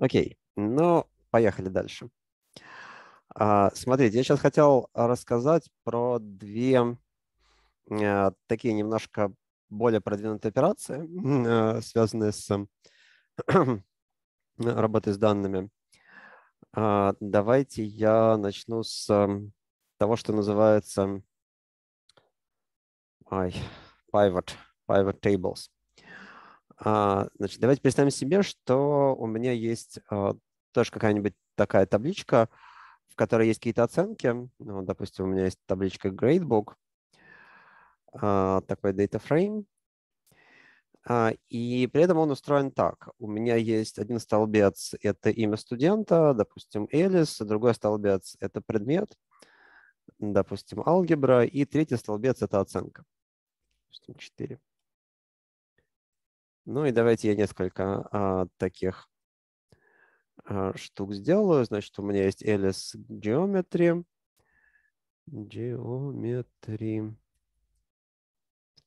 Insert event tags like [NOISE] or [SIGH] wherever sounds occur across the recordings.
Окей, ну, поехали дальше. А, смотрите, я сейчас хотел рассказать про две а, такие немножко более продвинутые операции, а, связанные с [CLEARS THROAT] работой с данными. Давайте я начну с того, что называется ой, pivot, pivot tables. А, значит, давайте представим себе, что у меня есть а, тоже какая-нибудь такая табличка, в которой есть какие-то оценки. Ну, допустим, у меня есть табличка Gradebook, а, такой data frame. И при этом он устроен так. У меня есть один столбец – это имя студента, допустим, Элис, другой столбец – это предмет, допустим, алгебра, и третий столбец – это оценка. Допустим, 4. Ну и давайте я несколько а, таких а, штук сделаю. Значит, у меня есть Alice Geometry. Geometry.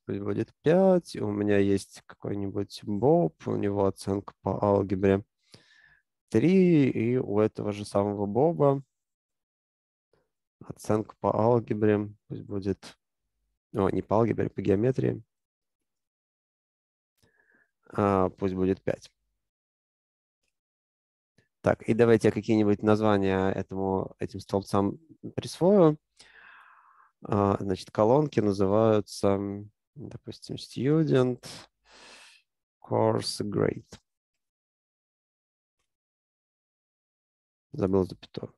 Будет 5. У меня есть какой-нибудь Боб. У него оценка по алгебре 3. И у этого же самого Боба оценка по алгебре. Пусть будет... О, не по алгебре, по геометрии пусть будет 5. Так, и давайте я какие-нибудь названия этому, этим столбцам присвою. А, значит, колонки называются, допустим, student, course, grade. Забыл запятую.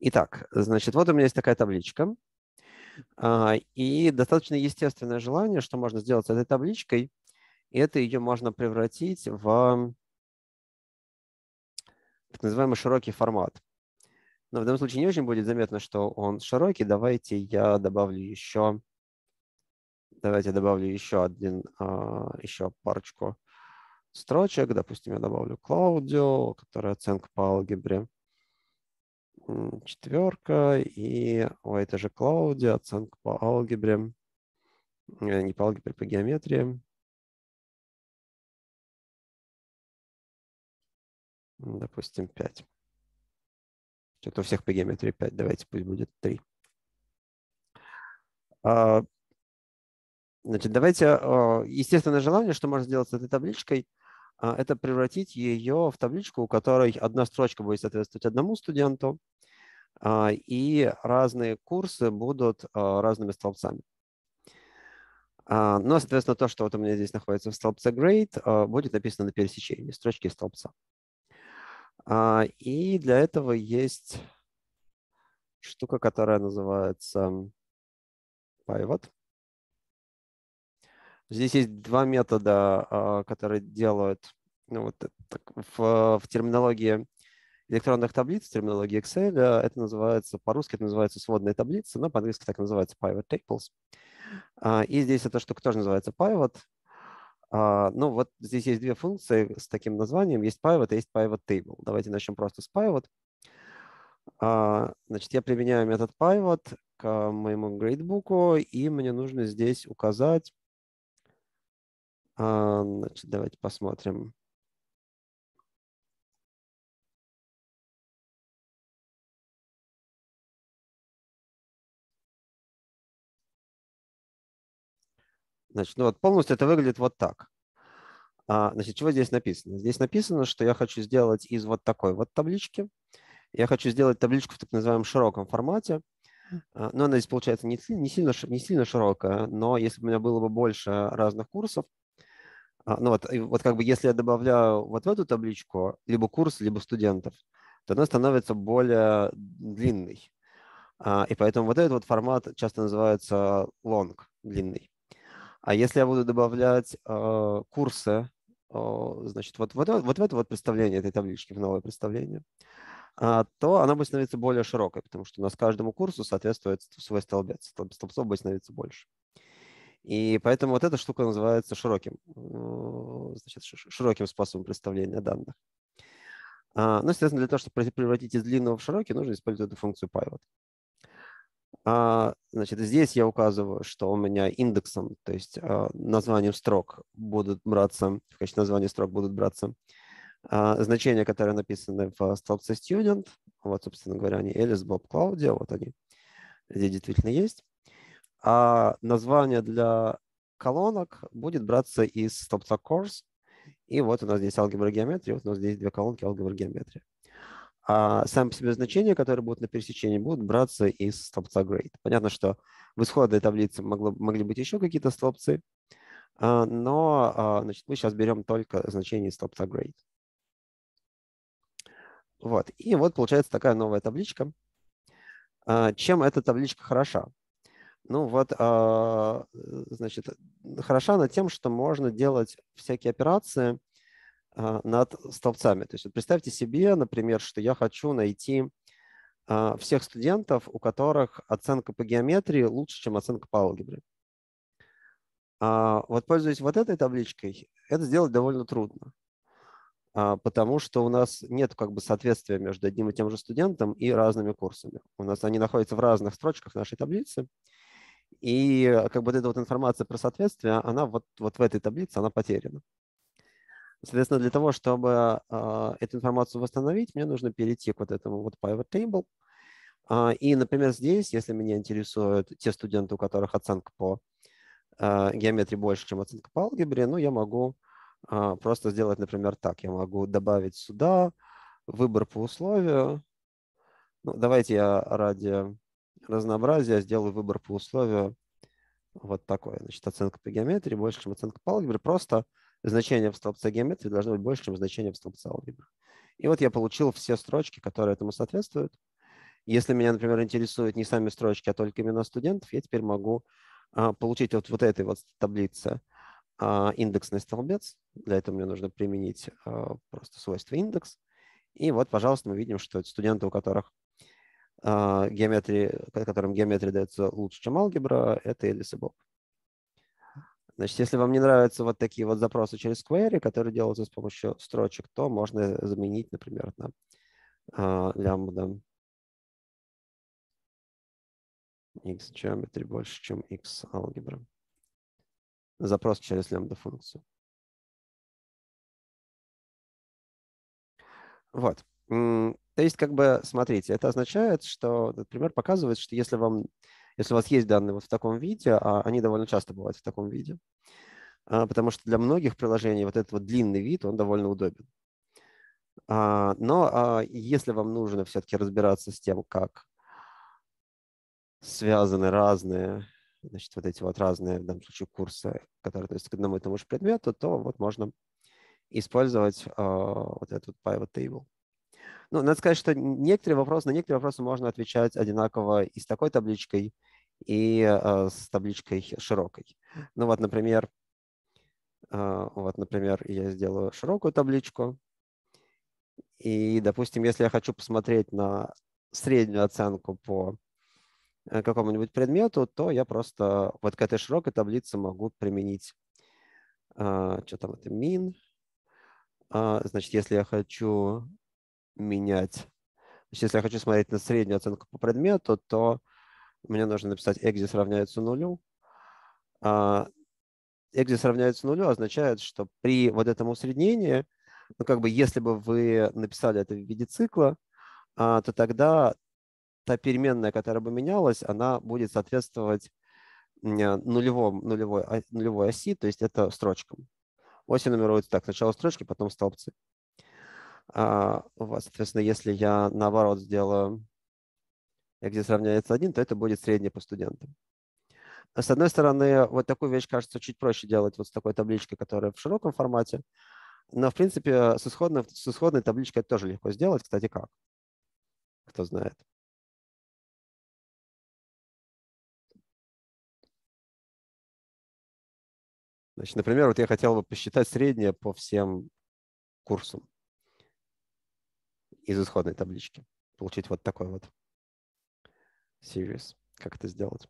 Итак, значит, вот у меня есть такая табличка. А, и достаточно естественное желание, что можно сделать с этой табличкой, это ее можно превратить в так называемый широкий формат. Но в данном случае не очень будет заметно, что он широкий. Давайте я добавлю еще, давайте я добавлю еще один, а, еще парочку строчек. Допустим, я добавлю Claudio, которая оценка по алгебре четверка, и у этой же Клауди оценка по алгебре, э, не по алгебре, по геометрии. Допустим, 5. Что-то у всех по геометрии 5, давайте пусть будет 3. А, значит, давайте, а, естественное желание, что можно сделать с этой табличкой, это превратить ее в табличку, у которой одна строчка будет соответствовать одному студенту, а, и разные курсы будут а, разными столбцами. А, ну, соответственно, то, что вот у меня здесь находится в столбце grade, будет написано на пересечении строчки столбца. И для этого есть штука, которая называется pivot. Здесь есть два метода, которые делают, ну, вот в, в терминологии электронных таблиц, терминологии Excel, э, это называется, по-русски это называется сводные таблицы, но по-английски так называется pivot tables. А, и здесь эта штука тоже называется pivot. А, ну вот здесь есть две функции с таким названием. Есть pivot есть pivot table. Давайте начнем просто с pivot. А, значит, я применяю метод pivot к моему грейдбуку, и мне нужно здесь указать, значит, давайте посмотрим, Значит, ну вот полностью это выглядит вот так. А, значит, чего здесь написано? Здесь написано, что я хочу сделать из вот такой вот таблички. Я хочу сделать табличку в так называемом широком формате. А, но она здесь получается не, сильно, не сильно широкая, но если бы у меня было бы больше разных курсов, а, ну вот, вот как бы если я добавляю вот в эту табличку либо курс, либо студентов, то она становится более длинной. А, и поэтому вот этот вот формат часто называется long, длинный. А если я буду добавлять э, курсы, значит, вот, вот, вот в это вот представление этой таблички, в новое представление, э, то она будет становиться более широкой, потому что у нас каждому курсу соответствует свой столбец. Столбцов будет становиться больше. И поэтому вот эта штука называется широким, значит, широким способом представления данных. Ну, естественно, для того, чтобы превратить из длинного в широкий, нужно использовать эту функцию pivot. А, значит, здесь я указываю, что у меня индексом, то есть а, названием строк будут браться, в качестве названия строк будут браться а, значения, которые написаны в столбце student. Вот, собственно говоря, они Элис, Боб, Клаудия, вот они здесь действительно есть. А название для колонок будет браться из столбца course. И вот у нас здесь алгебра геометрии, вот у нас здесь две колонки алгебра геометрии. А сами по себе значения, которые будут на пересечении, будут браться из столбца grade. Понятно, что в исходной таблице могло, могли быть еще какие-то столбцы, а, но а, значит, мы сейчас берем только значение столбца grade. Вот. И вот получается такая новая табличка. А, чем эта табличка хороша? Ну вот, значит, хороша она тем, что можно делать всякие операции а, над столбцами. То есть представьте себе, например, что я хочу найти а, всех студентов, у которых оценка по геометрии лучше, чем оценка по алгебре. А, вот пользуясь вот этой табличкой, это сделать довольно трудно, потому что у нас нет как бы соответствия между одним и тем же студентом и разными курсами. У нас они находятся в разных строчках нашей таблицы, и как бы вот эта вот информация про соответствие, она вот, вот в этой таблице, она потеряна. Соответственно, для того, чтобы э, эту информацию восстановить, мне нужно перейти к вот этому вот pivot table. Э, и, например, здесь, если меня интересуют те студенты, у которых оценка по э, геометрии больше, чем оценка по алгебре, ну, я могу э, просто сделать, например, так. Я могу добавить сюда выбор по условию. Ну, давайте я ради разнообразия сделаю выбор по условию вот такой. Значит, оценка по геометрии больше, чем оценка по алгебре. Просто значение в столбце геометрии должно быть больше, чем значение в столбце алгебры. И вот я получил все строчки, которые этому соответствуют. Если меня, например, интересуют не сами строчки, а только имена студентов, я теперь могу а, получить вот, вот этой вот таблице а, индексный столбец. Для этого мне нужно применить а, просто свойство индекс. И вот, пожалуйста, мы видим, что студенты, у которых геометрии, которым геометрия дается лучше, чем алгебра, это Элис и Боб. Значит, если вам не нравятся вот такие вот запросы через query, которые делаются с помощью строчек, то можно заменить, например, на uh, лямбда x geometry больше, чем x алгебра. Запрос через лямбда функцию. Вот. То есть, как бы, смотрите, это означает, что, например, показывает, что если вам если у вас есть данные вот в таком виде, а они довольно часто бывают в таком виде, а, потому что для многих приложений вот этот вот длинный вид, он довольно удобен. А, но если вам нужно все-таки разбираться с тем, как связаны разные, значит, вот эти вот разные, в данном случае, курсы, которые относятся к одному и тому же предмету, то вот можно использовать вот этот pivot table. Ну, надо сказать, что некоторые вопросы, на некоторые вопросы можно отвечать одинаково и с такой табличкой, и э, с табличкой широкой. Ну вот, например, э, вот, например, я сделаю широкую табличку. И, допустим, если я хочу посмотреть на среднюю оценку по э, какому-нибудь предмету, то я просто вот к этой широкой таблице могу применить, э, что там это, min. Э, значит, если я хочу менять. Если я хочу смотреть на среднюю оценку по предмету, то мне нужно написать exis равняется нулю. А, exis равняется нулю означает, что при вот этом усреднении, ну как бы если бы вы написали это в виде цикла, а, то тогда та переменная, которая бы менялась, она будет соответствовать нулевом, нулевой, нулевой оси, то есть это строчкам. Оси нумеруются так, сначала строчки, потом столбцы. А, вот, соответственно, если я наоборот сделаю x равняется 1, то это будет среднее по студентам. С одной стороны, вот такую вещь кажется чуть проще делать вот с такой табличкой, которая в широком формате. Но, в принципе, с исходной, с исходной табличкой это тоже легко сделать. Кстати, как? Кто знает. Значит, например, вот я хотел бы посчитать среднее по всем курсам из исходной таблички. Получить вот такой вот series. Как это сделать?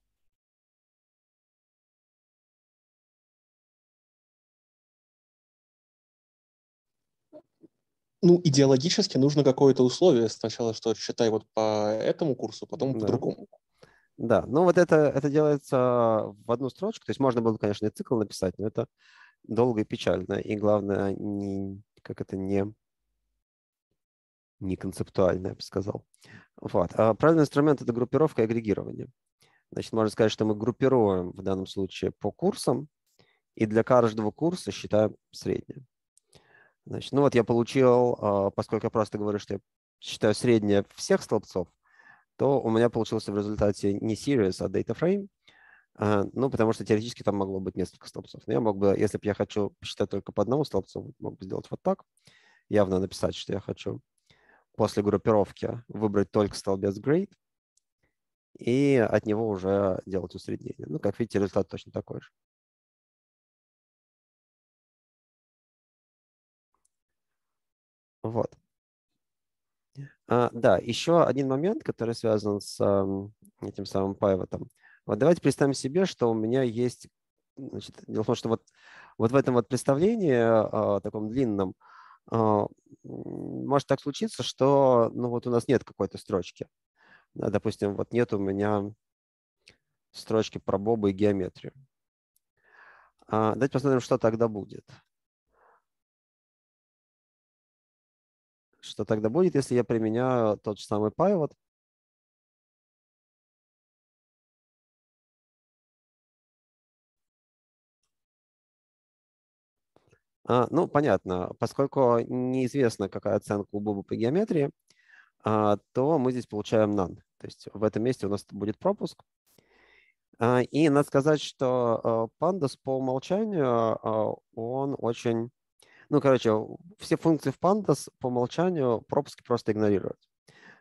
Ну, идеологически нужно какое-то условие. Сначала что считай вот по этому курсу, потом да. по другому. Да, ну вот это, это делается в одну строчку. То есть можно было, конечно, и цикл написать, но это долго и печально. И главное, не, как это не, не концептуально, я бы сказал. Вот. А правильный инструмент – это группировка и агрегирование. Значит, можно сказать, что мы группируем в данном случае по курсам, и для каждого курса считаем среднее. Значит, ну вот я получил, а, поскольку я просто говорю, что я считаю среднее всех столбцов, то у меня получился в результате не series, а data frame. А, ну, потому что теоретически там могло быть несколько столбцов. Но я мог бы, если бы я хочу посчитать только по одному столбцу, мог бы сделать вот так. Явно написать, что я хочу после группировки выбрать только столбец grade и от него уже делать усреднение. Ну, как видите, результат точно такой же. Вот. А, да, еще один момент, который связан с а, этим самым пайвотом. Вот давайте представим себе, что у меня есть... Значит, дело в том, что вот, вот в этом вот представлении, а, таком длинном, может так случиться, что ну, вот у нас нет какой-то строчки. Допустим, вот нет у меня строчки про Боба и геометрию. А, давайте посмотрим, что тогда будет. Что тогда будет, если я применяю тот же самый pivot? Ну, понятно. Поскольку неизвестно, какая оценка у Боба по геометрии, а, то мы здесь получаем none. То есть в этом месте у нас будет пропуск. А, и надо сказать, что Pandas по умолчанию, он очень ну, короче, все функции в Pandas по умолчанию пропуски просто игнорируют.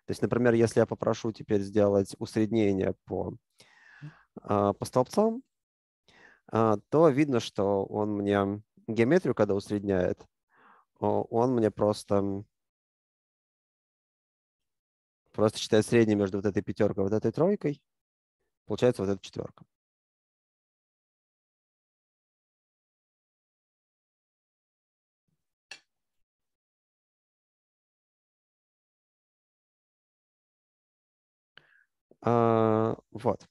То есть, например, если я попрошу теперь сделать усреднение по, а, по столбцам, а, то видно, что он мне геометрию, когда усредняет, он мне просто, просто считает среднее между вот этой пятеркой и вот этой тройкой. Получается вот эта четверка. А, вот.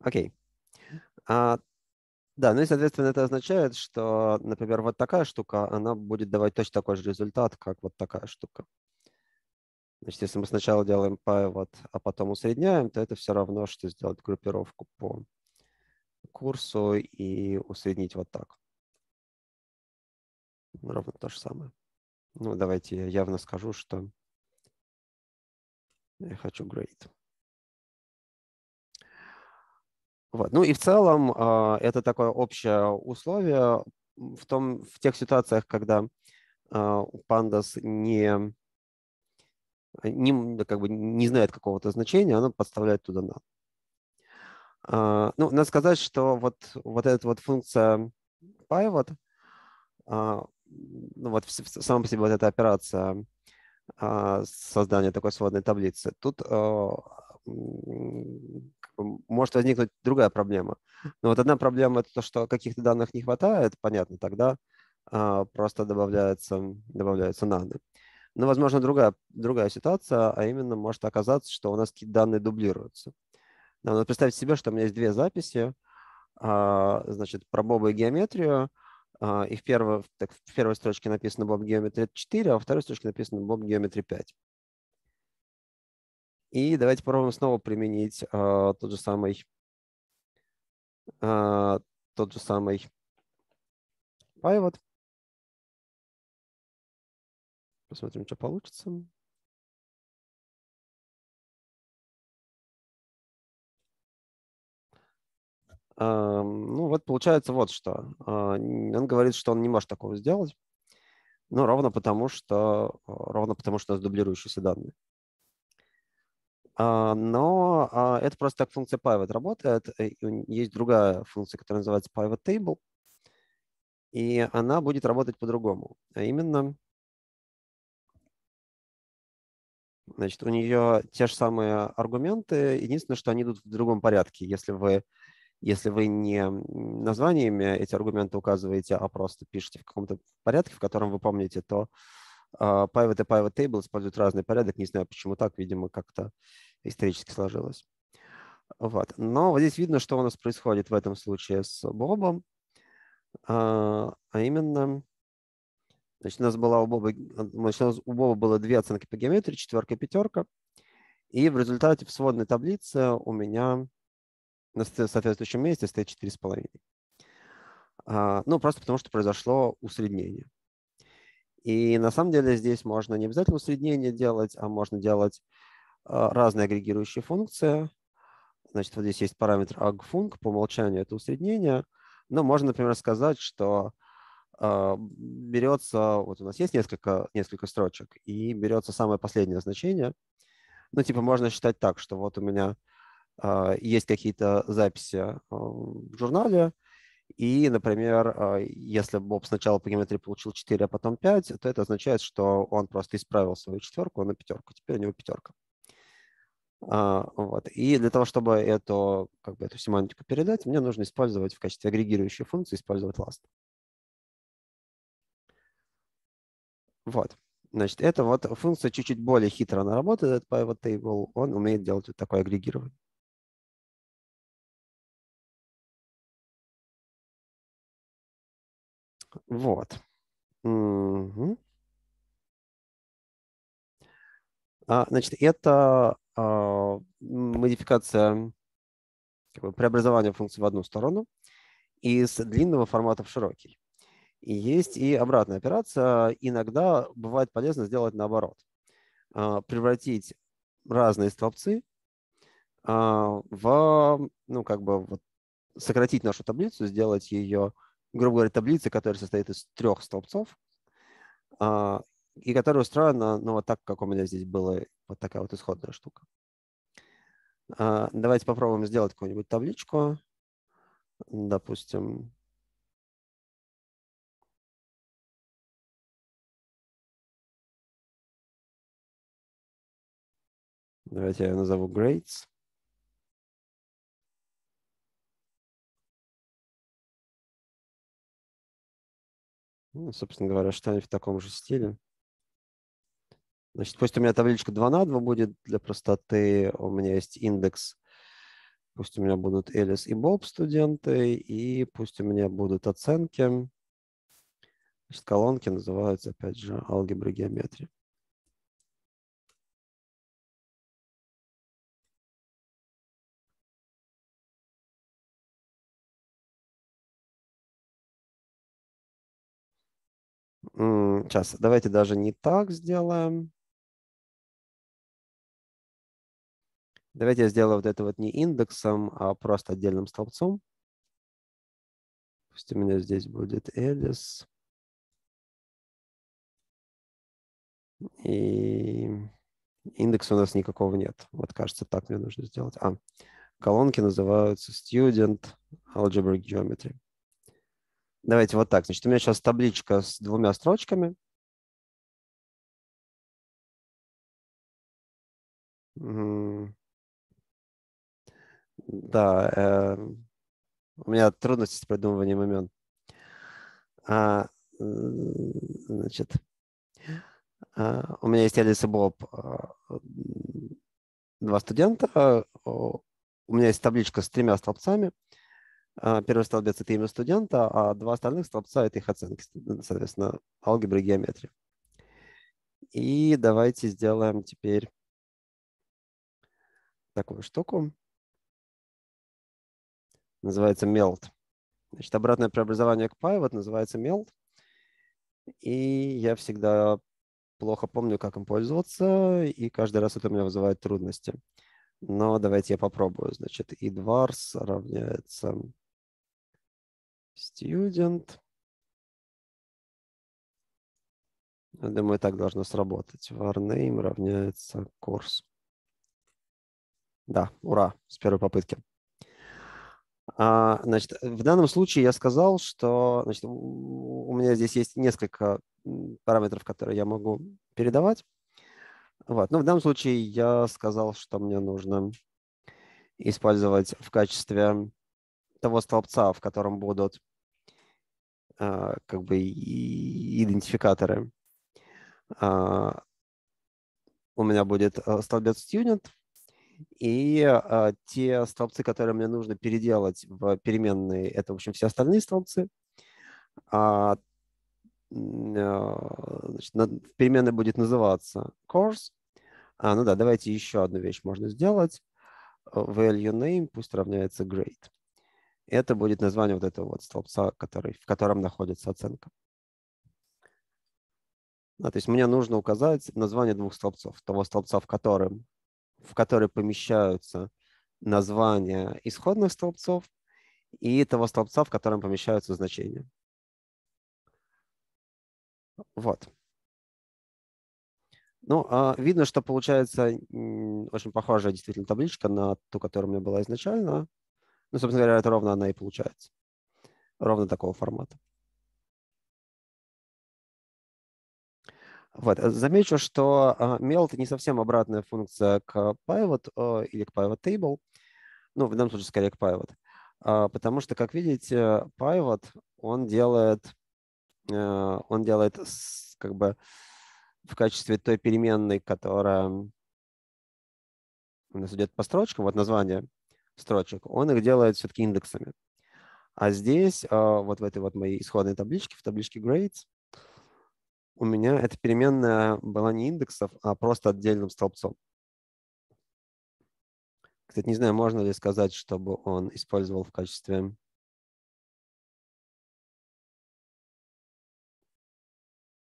Окей. А, да, ну и, соответственно, это означает, что, например, вот такая штука, она будет давать точно такой же результат, как вот такая штука. Значит, если мы сначала делаем pivot, а потом усредняем, то это все равно, что сделать группировку по курсу и усреднить вот так. Ровно то же самое. Ну, давайте я явно скажу, что я хочу grade. Вот. Ну и в целом а, это такое общее условие в, том, в тех ситуациях, когда а, Pandas не не, как бы не знает какого-то значения, она подставляет туда на. А, ну, надо сказать, что вот, вот эта вот функция pivot, а, ну, вот сама по себе вот эта операция а, создания такой сводной таблицы, тут может возникнуть другая проблема. Но вот одна проблема – это то, что каких-то данных не хватает, понятно, тогда просто добавляется, добавляются наны. Но, возможно, другая, другая ситуация, а именно может оказаться, что у нас какие-то данные дублируются. Да, вот представьте себе, что у меня есть две записи, а, значит, про Боба и геометрию, а, и в первой, так, в первой строчке написано Bob Geometry 4, а во второй строчке написано Bob Geometry 5. И давайте попробуем снова применить а, тот же самый тот же самый pivot. Посмотрим, что получится. Ну вот получается вот что. А, он говорит, что он не может такого сделать. Ну, ровно потому, что, ровно потому, что у нас дублирующиеся данные. А, но а, это просто так функция pivot работает. Есть другая функция, которая называется pivot table. И она будет работать по-другому. А именно Значит, у нее те же самые аргументы, единственное, что они идут в другом порядке. Если вы, если вы не названиями эти аргументы указываете, а просто пишете в каком-то порядке, в котором вы помните, то uh, Pivot и Pivot Table используют разный порядок. Не знаю, почему так, видимо, как-то исторически сложилось. Вот. Но вот здесь видно, что у нас происходит в этом случае с Бобом, а, а именно, значит, у нас была у Боба, значит, у Боба было две оценки по геометрии, четверка и пятерка, и в результате в сводной таблице у меня на соответствующем месте стоит 4,5. А, ну, просто потому что произошло усреднение. И на самом деле здесь можно не обязательно усреднение делать, а можно делать а, разные агрегирующие функции. Значит, вот здесь есть параметр agfunc, по умолчанию это усреднение. Но можно, например, сказать, что э, берется, вот у нас есть несколько, несколько строчек, и берется самое последнее значение. Ну, типа можно считать так, что вот у меня э, есть какие-то записи в журнале, и, например, если Боб сначала по геометрии получил 4, а потом 5, то это означает, что он просто исправил свою четверку на пятерку. Теперь у него пятерка. А, вот. И для того, чтобы эту, как бы, эту семантику передать, мне нужно использовать в качестве агрегирующей функции, использовать last. Вот. Значит, это вот функция чуть-чуть более хитро она работает, этот pivot table, он умеет делать вот такое агрегирование. Вот. Угу. А, значит, это модификация как бы, преобразования функции в одну сторону из длинного формата в широкий. И есть и обратная операция. Иногда бывает полезно сделать наоборот. А, превратить разные столбцы а, в, ну, как бы, вот, сократить нашу таблицу, сделать ее, грубо говоря, таблицей, которая состоит из трех столбцов, и которая устроена, ну, вот так, как у меня здесь была вот такая вот исходная штука. А, давайте попробуем сделать какую-нибудь табличку. Допустим, Давайте я назову grades. Ну, собственно говоря, что-нибудь в таком же стиле. Значит, пусть у меня табличка 2 на 2 будет для простоты. У меня есть индекс. Пусть у меня будут Элис и Боб студенты. И пусть у меня будут оценки. Значит, колонки называются, опять же, алгебра геометрии. Сейчас, давайте даже не так сделаем. Давайте я сделаю вот это вот не индексом, а просто отдельным столбцом. Пусть у меня здесь будет Элис. И индекса у нас никакого нет. Вот кажется, так мне нужно сделать. А, колонки называются Student Algebraic Geometry. Давайте вот так. Значит, у меня сейчас табличка с двумя строчками. Да, э, у меня трудности с придумыванием имен. А, значит, а, у меня есть Элис и Боб, а, два студента. У меня есть табличка с тремя столбцами. А, первый столбец – это имя студента, а два остальных столбца – это их оценки, соответственно, алгебра и геометрия. И давайте сделаем теперь такую штуку называется meld. Значит, обратное преобразование к pivot называется meld. И я всегда плохо помню, как им пользоваться, и каждый раз это у меня вызывает трудности. Но давайте я попробую. Значит, idvars равняется student. Я думаю, так должно сработать. var name равняется course. Да, ура, с первой попытки. А, значит, в данном случае я сказал, что значит, у меня здесь есть несколько параметров, которые я могу передавать. Вот. Ну, в данном случае я сказал, что мне нужно использовать в качестве того столбца, в котором будут а, как бы идентификаторы. А, у меня будет э, столбец student, и а, те столбцы, которые мне нужно переделать в переменные, это, в общем, все остальные столбцы. А, значит, переменная будет называться course. А, ну да, давайте еще одну вещь можно сделать. Value name пусть равняется grade. Это будет название вот этого вот столбца, который, в котором находится оценка. Да, то есть мне нужно указать название двух столбцов. Того столбца, в котором в который помещаются названия исходных столбцов, и того столбца, в котором помещаются значения. Вот. Ну, а видно, что получается очень похожая действительно табличка на ту, которая у меня была изначально. Ну, собственно говоря, это ровно она и получается. Ровно такого формата. Вот. Э, замечу, что uh, это не совсем обратная функция к pivot uh, или к pivot table. Ну, в данном случае скорее к pivot. Uh, потому что, как видите, pivot, он делает, uh, он делает как бы в качестве той переменной, которая у нас идет по строчкам, вот название строчек, он их делает все-таки индексами. А здесь, вот в этой вот моей исходной табличке, в табличке grades, у меня эта переменная была не индексов, а просто отдельным столбцом. Кстати, не знаю, можно ли сказать, чтобы он использовал в качестве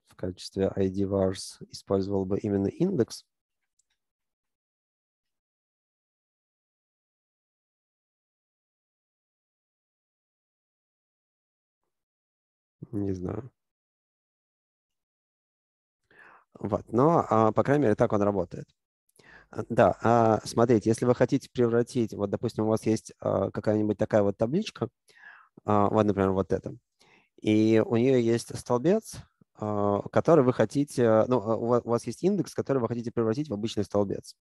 в качестве ID vars использовал бы именно индекс. Не знаю. Вот. Но, а, по крайней мере, так он работает. А, да, а, смотрите, если вы хотите превратить, вот, допустим, у вас есть какая-нибудь такая вот табличка, вот, например, вот эта, и у нее есть столбец, который вы хотите, ну, у вас есть индекс, который вы хотите превратить в обычный столбец.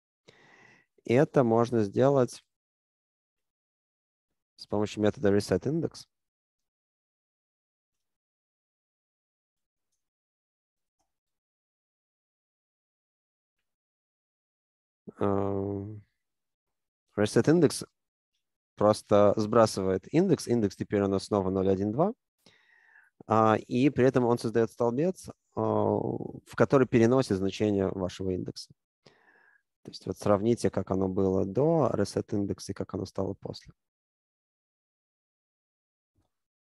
И это можно сделать с помощью метода resetIndex. Reset индекс просто сбрасывает индекс. Индекс теперь у нас снова 0.1.2. А, и при этом он создает столбец, а, в который переносит значение вашего индекса. То есть вот сравните, как оно было до reset индекса и как оно стало после.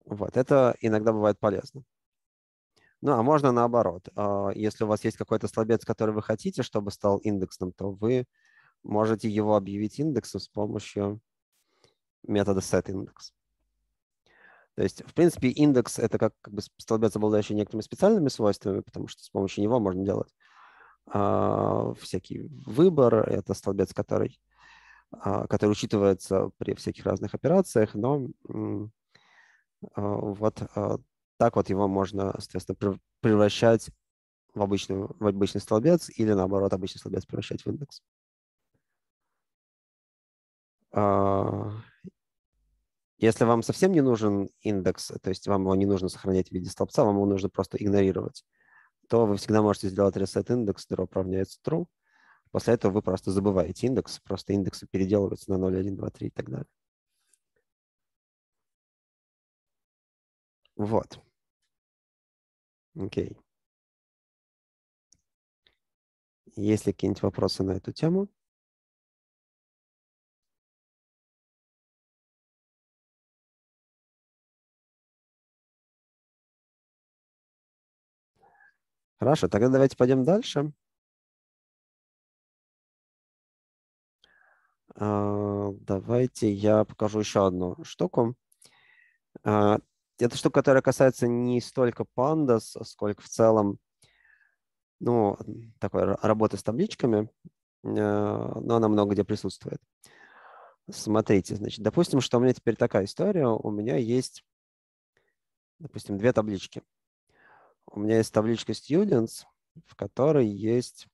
Вот, это иногда бывает полезно. Ну, а можно наоборот. А, если у вас есть какой-то столбец, который вы хотите, чтобы стал индексным, то вы можете его объявить индексом с помощью метода setIndex. То есть, в принципе, индекс — это как, как бы столбец, обладающий некоторыми специальными свойствами, потому что с помощью него можно делать э, всякий выбор. Это столбец, который, э, который учитывается при всяких разных операциях, но э, вот так вот его можно, соответственно, превращать в, обычный, в обычный столбец или, наоборот, обычный столбец превращать в индекс. А, если вам совсем не нужен индекс, то есть вам его не нужно сохранять в виде столбца, вам его нужно просто игнорировать, то вы всегда можете сделать reset индекс, drop равняется true. После этого вы просто забываете индекс, просто индексы переделываются на 0, 1, 2, 3 и так далее. Вот. Окей. Есть ли какие-нибудь вопросы на эту тему? Хорошо, тогда давайте пойдем дальше. А, давайте я покажу еще одну штуку. А, это штука, которая касается не столько pandas, сколько в целом ну, такой работы с табличками, а, но она много где присутствует. Смотрите, значит, допустим, что у меня теперь такая история. У меня есть, допустим, две таблички. У меня есть табличка students, в которой есть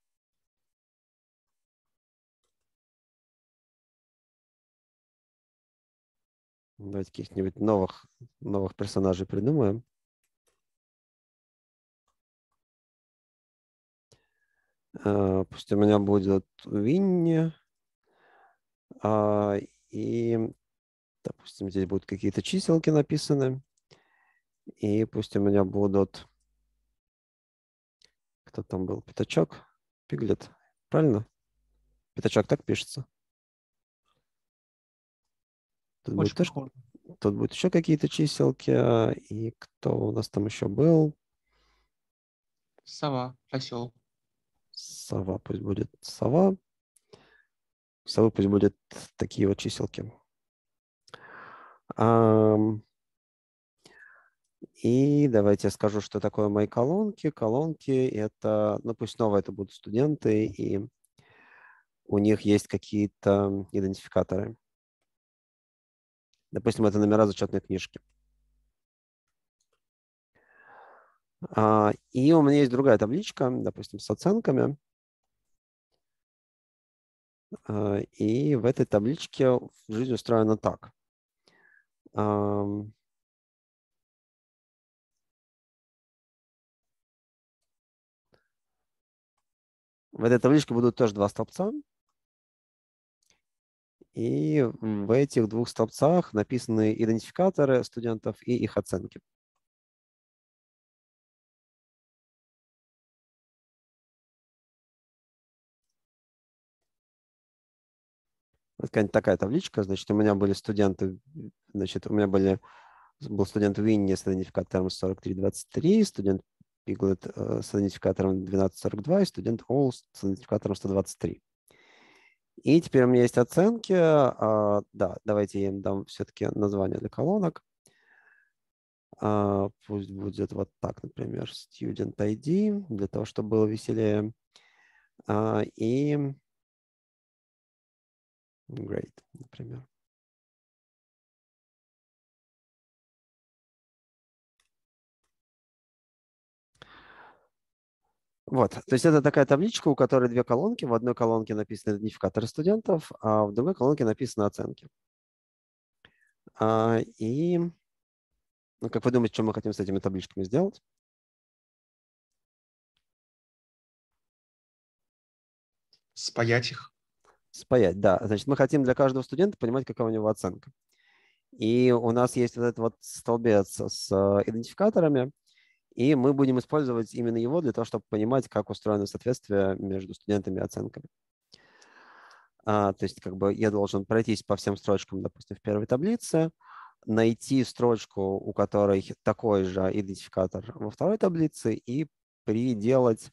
Давайте каких-нибудь новых, новых персонажей придумаем. А, пусть у меня будет Винни. А, и, допустим, здесь будут какие-то чиселки написаны. И пусть у меня будут... Кто там был? Пятачок? Пиглет. Правильно? Пятачок так пишется? Тут будет, тоже, тут будет еще какие-то чиселки. И кто у нас там еще был? Сова, осел. Сова пусть будет сова. Совы пусть будет такие вот чиселки. И давайте я скажу, что такое мои колонки. Колонки – это, ну пусть снова это будут студенты, и у них есть какие-то идентификаторы. Допустим, это номера зачетной книжки. А, и у меня есть другая табличка, допустим, с оценками. А, и в этой табличке жизнь устроена так. В этой табличке будут тоже два столбца. И в этих двух столбцах написаны идентификаторы студентов и их оценки. Такая табличка. Значит, у меня были студенты, значит, у меня были, был студент Винни с идентификатором 4323, студент Пиглет э, с идентификатором 1242 и студент All с идентификатором 123. И теперь у меня есть оценки. А, да, давайте я им дам все-таки название для колонок. А, пусть будет вот так, например, Student ID, для того, чтобы было веселее. А, и Great, например. Вот, то есть это такая табличка, у которой две колонки. В одной колонке написаны идентификаторы студентов, а в другой колонке написаны оценки. А, и ну, как вы думаете, что мы хотим с этими табличками сделать? Спаять их. Спаять, да. Значит, мы хотим для каждого студента понимать, какая у него оценка. И у нас есть вот этот вот столбец с э, идентификаторами, и мы будем использовать именно его для того, чтобы понимать, как устроено соответствие между студентами и оценками. А, то есть как бы я должен пройтись по всем строчкам, допустим, в первой таблице, найти строчку, у которой такой же идентификатор во второй таблице и приделать,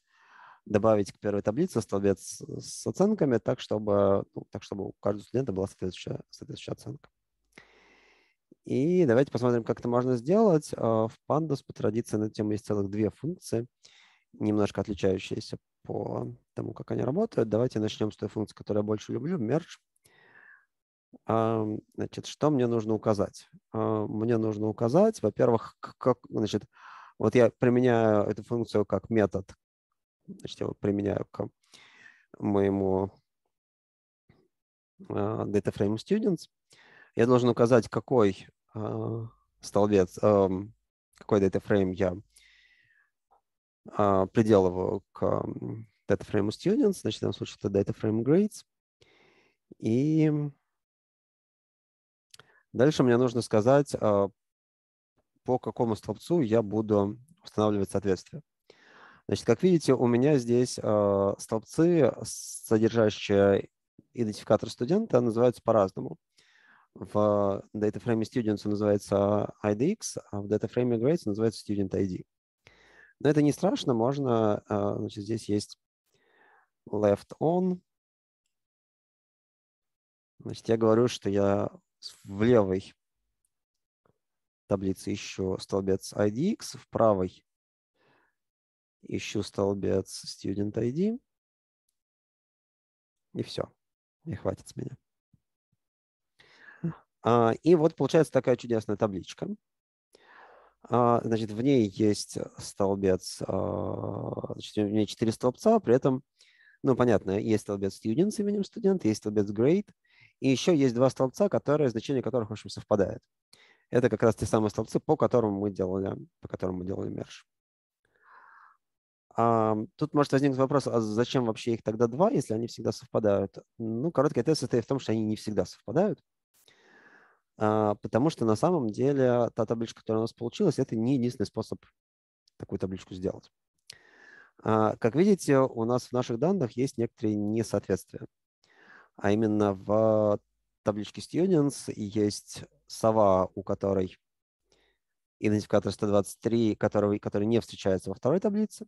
добавить к первой таблице столбец с оценками так, чтобы, ну, так, чтобы у каждого студента была соответствующая, соответствующая оценка. И давайте посмотрим, как это можно сделать. А, в Pandas по традиции на тему есть целых две функции, немножко отличающиеся по тому, как они работают. Давайте начнем с той функции, которую я больше люблю, merge. А, значит, что мне нужно указать? А, мне нужно указать, во-первых, как, значит, вот я применяю эту функцию как метод, значит, я применяю к моему data frame students. Я должен указать, какой столбец, какой frame я а, приделываю к frame students, значит, в данном случае это frame grades. И дальше мне нужно сказать, а, по какому столбцу я буду устанавливать соответствие. Значит, как видите, у меня здесь столбцы, содержащие идентификатор студента, называются по-разному в DataFrame Students называется IDX, а в DataFrame Grades называется Student ID. Но это не страшно, можно, а, значит, здесь есть left on. Значит, я говорю, что я в левой таблице ищу столбец IDX, в правой ищу столбец Student ID. И все. И хватит с меня. А, и вот получается такая чудесная табличка. А, значит, в ней есть столбец, а, значит, в ней четыре столбца, при этом, ну, понятно, есть столбец student с именем студента, есть столбец grade, И еще есть два столбца, которые, значения которых, в общем, совпадают. Это как раз те самые столбцы, по которым мы делали, по которым мы делали мерж. Тут может возникнуть вопрос, а зачем вообще их тогда два, если они всегда совпадают? Ну, короткий ответ состоит в том, что они не всегда совпадают. А, потому что на самом деле та табличка, которая у нас получилась, это не единственный способ такую табличку сделать. А, как видите, у нас в наших данных есть некоторые несоответствия. А именно в табличке Students есть сова, у которой идентификатор 123, который, который не встречается во второй таблице.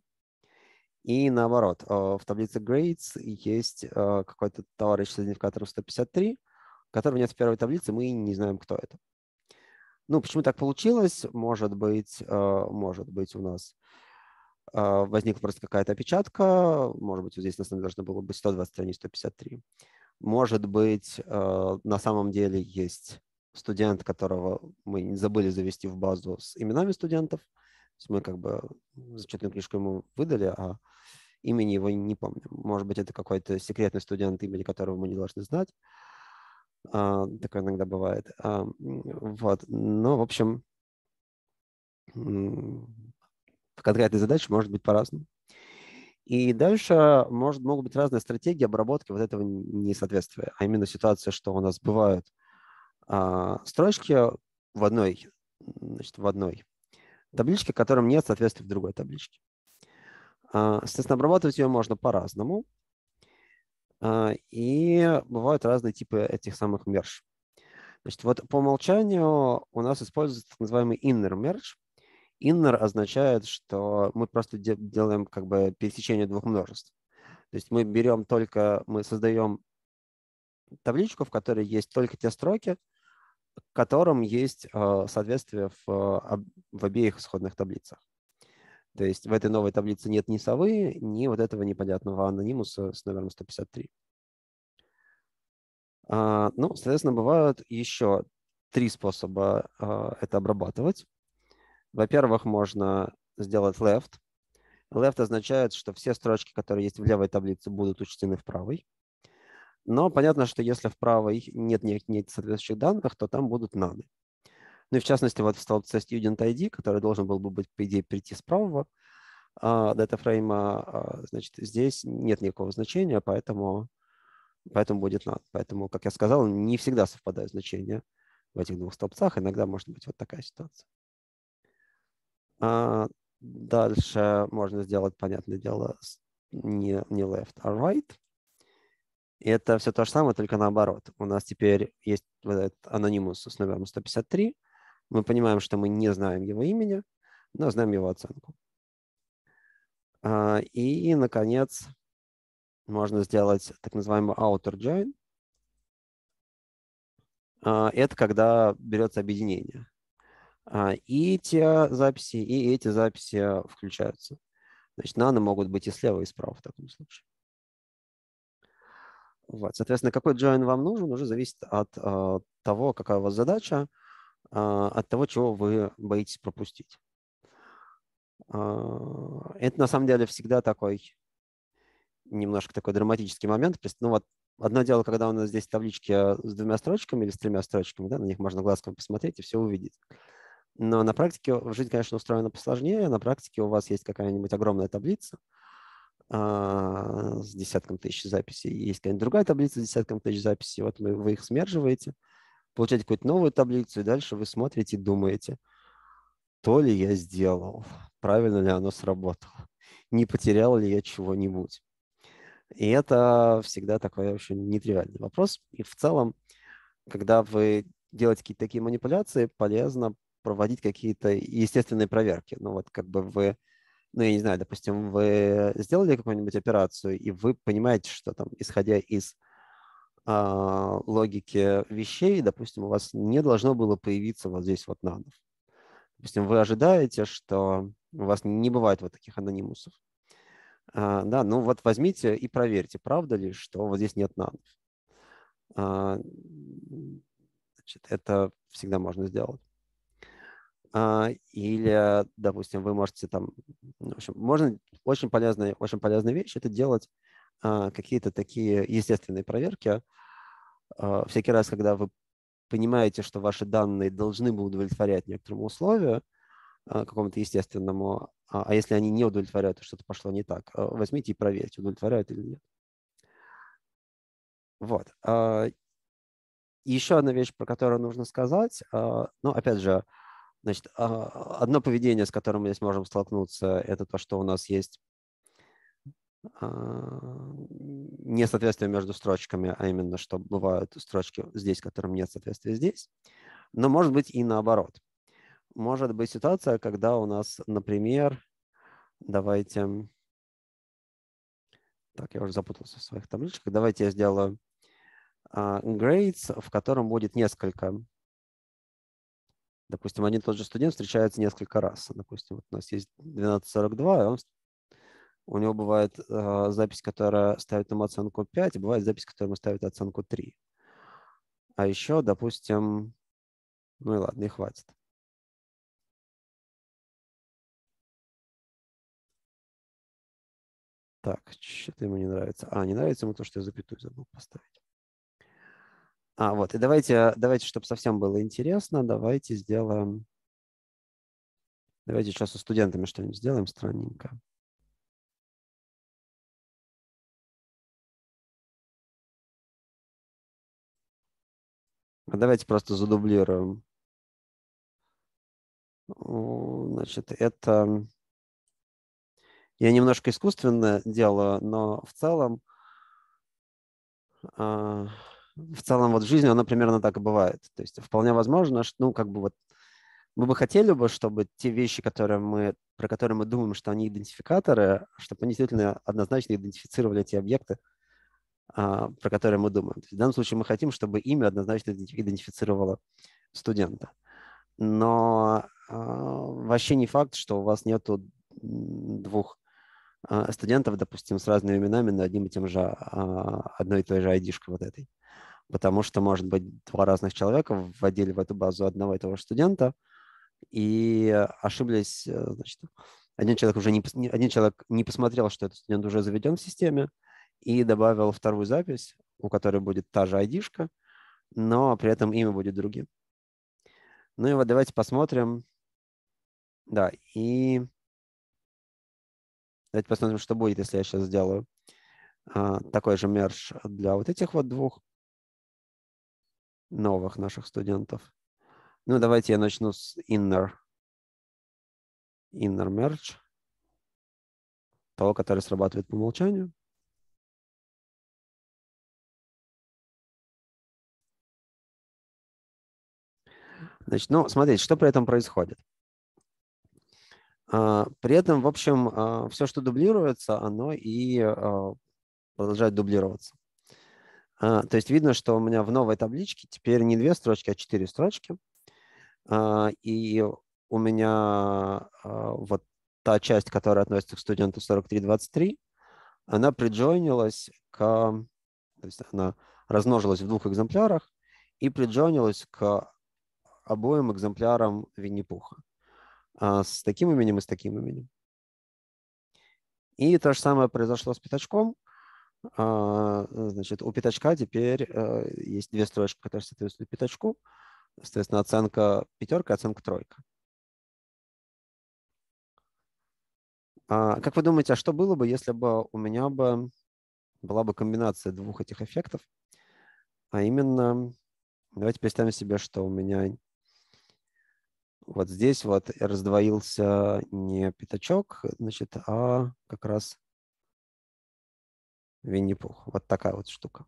И наоборот, а, в таблице Grades есть какой-то товарищ с идентификатором 153, которого нет в первой таблице, мы не знаем, кто это. Ну, почему так получилось? Может быть, э, может быть у нас э, возникла просто какая-то опечатка, может быть, вот здесь на самом деле должно было быть 123, а не 153. Может быть, э, на самом деле есть студент, которого мы забыли завести в базу с именами студентов. То есть мы как бы зачетную книжку ему выдали, а имени его не помним. Может быть, это какой-то секретный студент, имени которого мы не должны знать. А, такое иногда бывает. А, вот. Но, в общем, конкретные задачи может быть по-разному. И дальше может, могут быть разные стратегии обработки вот этого несоответствия, а именно ситуация, что у нас бывают а, строчки в одной, значит, в одной табличке, которым нет соответствия в другой табличке. Соответственно, обрабатывать ее можно по-разному. А, и бывают разные типы этих самых мерж. Значит, вот по умолчанию у нас используется так называемый inner merge. Inner означает, что мы просто делаем как бы пересечение двух множеств. То есть мы берем только, мы создаем табличку, в которой есть только те строки, которым есть а, соответствие в, в обеих исходных таблицах. То есть в этой новой таблице нет ни совы, ни вот этого непонятного анонимуса с номером 153. А, ну, соответственно, бывают еще три способа а, это обрабатывать. Во-первых, можно сделать left. Left означает, что все строчки, которые есть в левой таблице, будут учтены в правой. Но понятно, что если в правой нет, нет, нет соответствующих данных, то там будут none. Ну и в частности, вот в столбце Student ID, который должен был бы быть, по идее, прийти с правого uh, датафрейма, uh, значит, здесь нет никакого значения, поэтому, поэтому будет надо. Поэтому, как я сказал, не всегда совпадают значения в этих двух столбцах. Иногда может быть вот такая ситуация. Uh, дальше можно сделать, понятное дело, не, не left, а right. И это все то же самое, только наоборот. У нас теперь есть вот этот анонимус с номером 153, мы понимаем, что мы не знаем его имени, но знаем его оценку. А, и, наконец, можно сделать так называемый outer join. А, это когда берется объединение. А, и те записи, и эти записи включаются. Значит, нано могут быть и слева, и справа в таком случае. Вот. Соответственно, какой join вам нужен, уже зависит от того, какая у вас задача. А, от того, чего вы боитесь пропустить. А, это на самом деле всегда такой немножко такой драматический момент. Ну вот одно дело, когда у нас здесь таблички с двумя строчками или с тремя строчками, да, на них можно глазком посмотреть и все увидеть. Но на практике жизнь, конечно, устроена посложнее. На практике у вас есть какая-нибудь огромная таблица а, с десятком тысяч записей, есть какая-нибудь другая таблица с десятком тысяч записей. Вот вы их смерживаете, получаете какую-то новую таблицу, и дальше вы смотрите и думаете, то ли я сделал, правильно ли оно сработало, не потерял ли я чего-нибудь. И это всегда такой очень нетривиальный вопрос. И в целом, когда вы делаете какие-то такие манипуляции, полезно проводить какие-то естественные проверки. Ну вот как бы вы, ну я не знаю, допустим, вы сделали какую-нибудь операцию, и вы понимаете, что там, исходя из логике вещей, допустим, у вас не должно было появиться вот здесь вот нанов. Допустим, вы ожидаете, что у вас не бывает вот таких анонимусов. А, да, ну вот возьмите и проверьте, правда ли, что вот здесь нет нанов. А, значит, это всегда можно сделать. А, или, допустим, вы можете там, в общем, можно очень полезная, очень полезная вещь это делать а, какие-то такие естественные проверки. а, всякий раз, когда вы понимаете, что ваши данные должны бы удовлетворять некоторому условию, а, какому-то естественному, а, а если они не удовлетворяют, то что-то пошло не так, возьмите и проверьте, удовлетворяют или нет. Вот. Еще одна вещь, про которую нужно сказать, ну, опять же, значит, одно поведение, с которым мы здесь можем столкнуться, это то, что у нас есть несоответствие между строчками, а именно, что бывают строчки здесь, которым нет соответствия здесь. Но может быть и наоборот. Может быть ситуация, когда у нас, например, давайте... Так, я уже запутался в своих табличках. Давайте я сделаю uh, grades, в котором будет несколько Допустим, один и тот же студент встречается несколько раз. Допустим, вот у нас есть 1242, и он у него бывает э, запись, которая ставит ему оценку 5, и бывает запись, которая ставит оценку 3. А еще, допустим, ну и ладно, и хватит. Так, что-то ему не нравится. А, не нравится ему то, что я запятую забыл поставить. А, вот, и давайте, давайте, чтобы совсем было интересно, давайте сделаем... Давайте сейчас со студентами что-нибудь сделаем странненько. Давайте просто задублируем. Значит, это я немножко искусственно делаю, но в целом, а, в целом вот в жизни оно примерно так и бывает. То есть вполне возможно, что, ну, как бы вот мы бы хотели бы, чтобы те вещи, которые мы, про которые мы думаем, что они идентификаторы, чтобы они действительно однозначно идентифицировали те объекты, а, про которые мы думаем. в данном случае мы хотим, чтобы имя однозначно идентифицировало студента. Но а, вообще не факт, что у вас нету двух а, студентов, допустим, с разными именами, но одним и тем же, одной и той же id вот этой. Потому что, может быть, два разных человека вводили в эту базу одного и того же студента и ошиблись, э, значит, один человек уже не, один человек не посмотрел, что этот студент уже заведен в системе, и добавил вторую запись, у которой будет та же id но при этом имя будет другим. Ну и вот давайте посмотрим. Да, и давайте посмотрим, что будет, если я сейчас сделаю а, такой же мерж для вот этих вот двух новых наших студентов. Ну, давайте я начну с inner, inner merge, того, который срабатывает по умолчанию. Значит, ну, смотрите, что при этом происходит. А, при этом, в общем, а, все, что дублируется, оно и а, продолжает дублироваться. То есть видно, что у меня в новой табличке теперь не две строчки, а четыре строчки. И у меня вот та часть, которая относится к студенту 4323, она приджойнилась к... То есть она размножилась в двух экземплярах и приджойнилась к обоим экземплярам Винни-Пуха. А с таким именем и с таким именем. И то же самое произошло с пятачком. А, значит, у пятачка теперь э, есть две строчки, которые соответствуют пятачку. Соответственно, оценка пятерка, оценка тройка. А, как вы думаете, а что было бы, если бы у меня бы была бы комбинация двух этих эффектов? А именно, давайте представим себе, что у меня вот здесь вот раздвоился не пятачок, значит, а как раз Винни-Пух. Вот такая вот штука.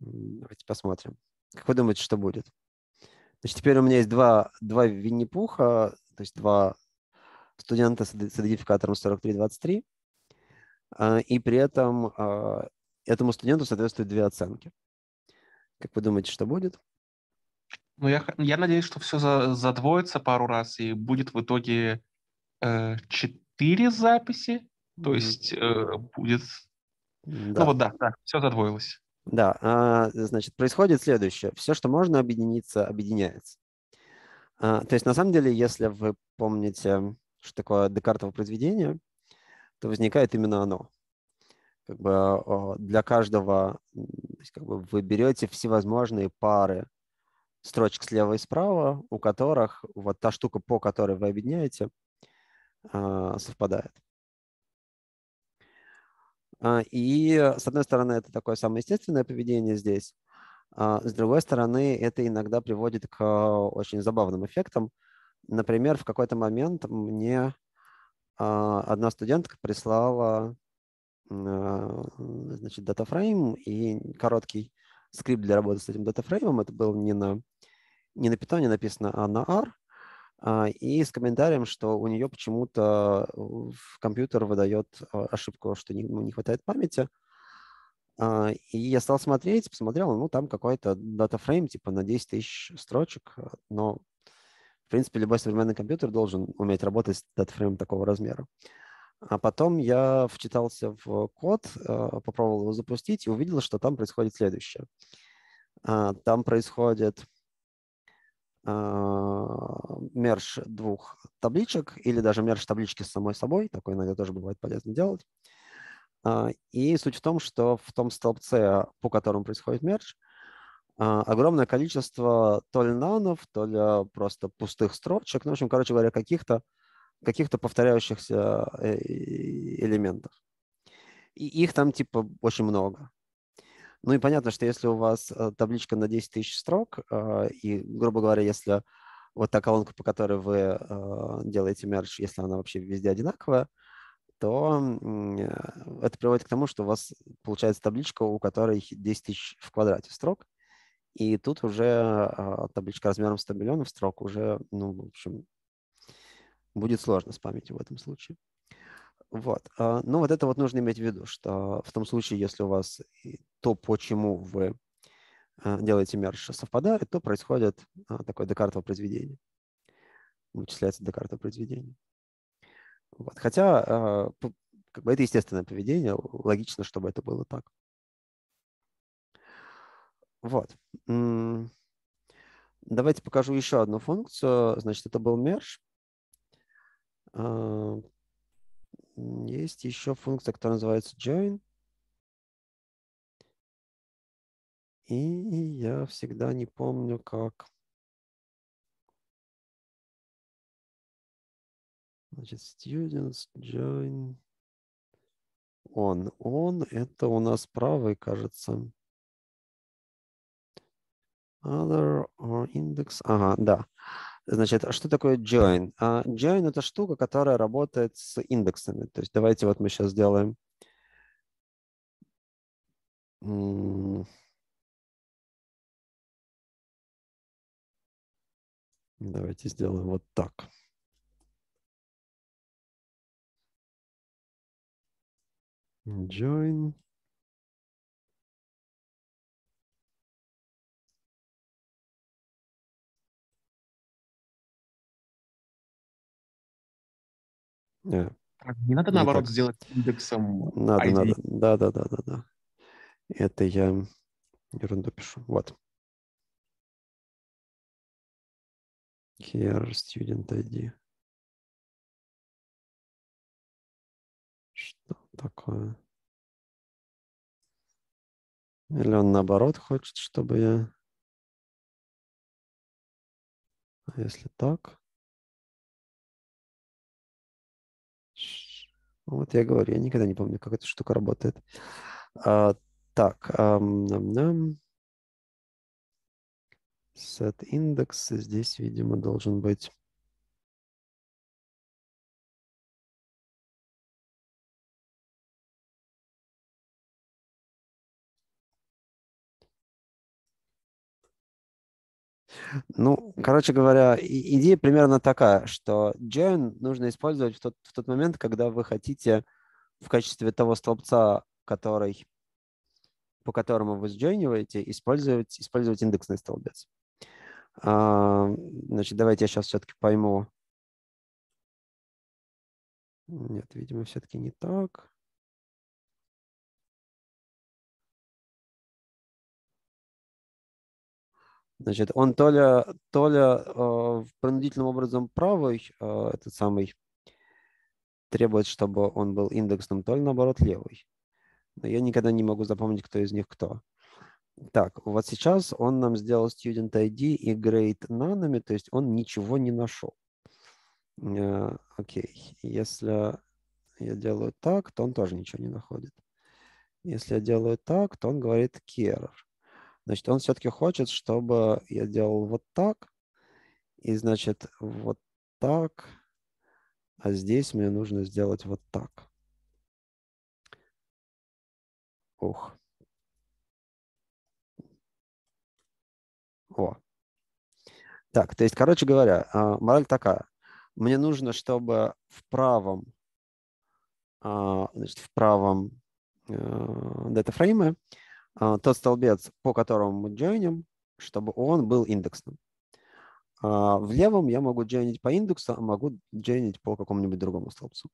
Давайте посмотрим. Как вы думаете, что будет? Значит, теперь у меня есть два, два Винни-Пуха, то есть два студента с идентификатором 4323, а, и при этом а, этому студенту соответствуют две оценки. Как вы думаете, что будет? Ну, я, я надеюсь, что все за, задвоится пару раз и будет в итоге э, четыре записи. То есть э, будет... Да. Ну вот да, да, все задвоилось. Да, а, значит, происходит следующее. Все, что можно объединиться, объединяется. А, то есть, на самом деле, если вы помните, что такое Декартово произведение, то возникает именно оно. Как бы для каждого как бы вы берете всевозможные пары строчек слева и справа, у которых вот та штука, по которой вы объединяете, а, совпадает. А, и, с одной стороны, это такое самое естественное поведение здесь. А, с другой стороны, это иногда приводит к очень забавным эффектам. Например, в какой-то момент мне одна студентка прислала значит, датафрейм и короткий скрипт для работы с этим датафреймом. Это был не на, не на Python написано, а на R. А, и с комментарием, что у нее почему-то в компьютер выдает а, ошибку, что не, ну, хватает памяти. А, и я стал смотреть, посмотрел, ну, там какой-то датафрейм типа на 10 тысяч строчек, но, в принципе, любой современный компьютер должен уметь работать с датафреймом такого размера. А потом я вчитался в код, попробовал его запустить и увидел, что там происходит следующее. Там происходит мерж двух табличек или даже мерж таблички с самой собой. Такое иногда тоже бывает полезно делать. А, и суть в том, что в том столбце, по которому происходит мерж, а, огромное количество то ли нанов, то ли просто пустых строчек, ну, в общем, короче говоря, каких-то каких повторяющихся э, элементов. И их там типа очень много. Ну и понятно, что если у вас э, табличка на 10 тысяч строк, э, и, грубо говоря, если вот та колонка, по которой вы э, делаете мерч, если она вообще везде одинаковая, то это приводит к тому, что у вас получается табличка, у которой 10 тысяч в квадрате строк, и тут уже табличка размером 100 миллионов строк уже, ну, в общем, будет сложно с памятью в этом случае. Вот. А, ну, вот это вот нужно иметь в виду, что в том случае, если у вас то, почему вы а, делаете мерч, совпадает, то происходит а, такое декартово произведение. Вычисляется декартово произведение. Вот. Хотя как бы это естественное поведение, логично, чтобы это было так. Вот. Давайте покажу еще одну функцию. Значит, это был мерж. Есть еще функция, которая называется join. И я всегда не помню, как... Значит, students join on. On – это у нас правый, кажется. Other or index. Ага, да. Значит, а что такое join? Uh, join – это штука, которая работает с индексами. То есть давайте вот мы сейчас сделаем Давайте сделаем вот так. Join. Не, не надо, не наоборот, так. сделать индексом Надо, ID. надо. Да, да, да, да, да. Это я ерунду пишу. Вот. Here student ID. Что такое? Или он наоборот хочет, чтобы я... А если так? Вот я говорю, я никогда не помню, как эта штука работает. А, так, ам, нам, нам. Set index здесь, видимо, должен быть. Ну, короче говоря, идея примерно такая, что join нужно использовать в тот, в тот момент, когда вы хотите в качестве того столбца, который, по которому вы сjoinиваете, использовать, использовать индексный столбец. А, значит, давайте я сейчас все-таки пойму. Нет, видимо, все-таки не так. Значит, он то ли, то ли э, принудительным образом правый, э, этот самый, требует, чтобы он был индексным, то ли наоборот левый. Но я никогда не могу запомнить, кто из них кто. Так, вот сейчас он нам сделал student ID и grade нанами, то есть он ничего не нашел. Э, окей, если я делаю так, то он тоже ничего не находит. Если я делаю так, то он говорит care. Значит, он все-таки хочет, чтобы я делал вот так, и, значит, вот так, а здесь мне нужно сделать вот так. Ух. О. Так, то есть, короче говоря, а, мораль такая. Мне нужно, чтобы в правом, а, значит, в правом э, датафрейме тот столбец, по которому мы джойним, чтобы он был индексным. В левом я могу джойнить по индексу, а могу джойнить по какому-нибудь другому столбцу.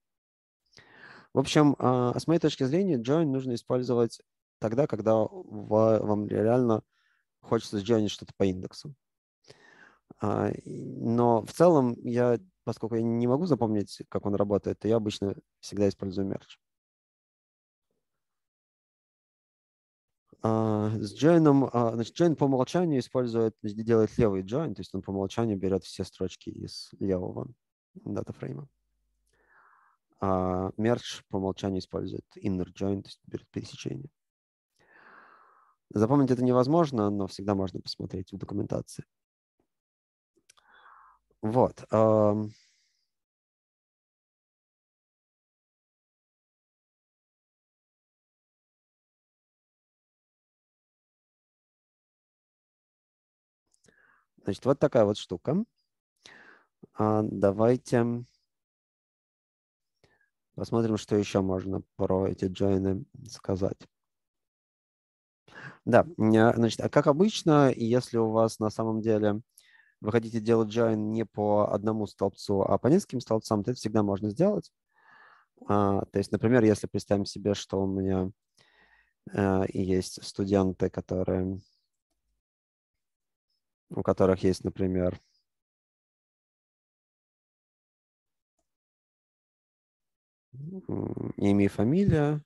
В общем, с моей точки зрения, join нужно использовать тогда, когда вам реально хочется сделать что-то по индексу. А, но в целом я, поскольку я не могу запомнить, как он работает, то я обычно всегда использую мерч. С join, а, значит, join по умолчанию использует, делает левый join, то есть он по умолчанию берет все строчки из левого датафрейма. А merge по умолчанию использует inner join, то есть берет пересечение. Запомнить это невозможно, но всегда можно посмотреть в документации. Вот. Значит, вот такая вот штука. А, давайте посмотрим, что еще можно про эти джойны сказать. Да, значит, а как обычно, если у вас на самом деле вы хотите делать join не по одному столбцу, а по нескольким столбцам, то это всегда можно сделать. А, то есть, например, если представим себе, что у меня а, есть студенты, которые, у которых есть, например, имя и фамилия,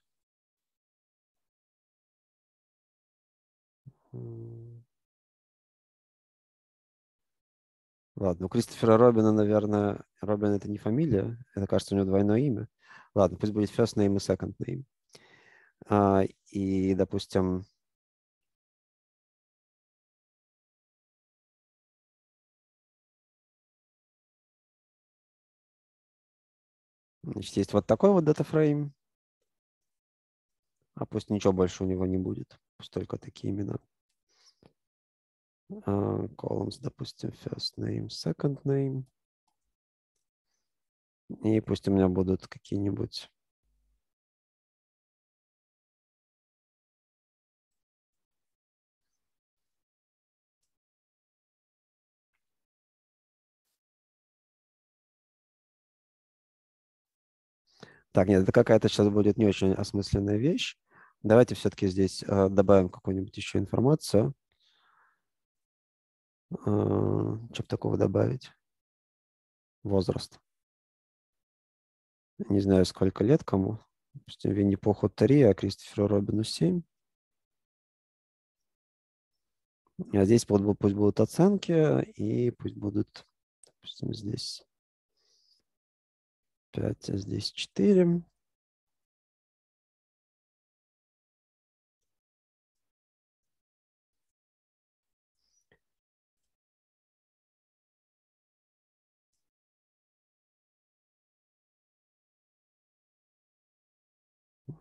Ладно, у Кристофера Робина, наверное, Робин это не фамилия, это, кажется, у него двойное имя. Ладно, пусть будет first name и second name. А, и, допустим, Значит, есть вот такой вот датафрейм. А пусть ничего больше у него не будет. Пусть только такие имена. Uh, columns, допустим, first name, second name. И пусть у меня будут какие-нибудь Так, нет, это какая-то сейчас будет не очень осмысленная вещь. Давайте все-таки здесь э, добавим какую-нибудь еще информацию. А, что такого добавить? Возраст. Не знаю, сколько лет кому. Допустим, Винни Пуху 3, а Кристоферу Робину 7. А здесь пусть будут оценки, и пусть будут, допустим, здесь 5, а здесь 4.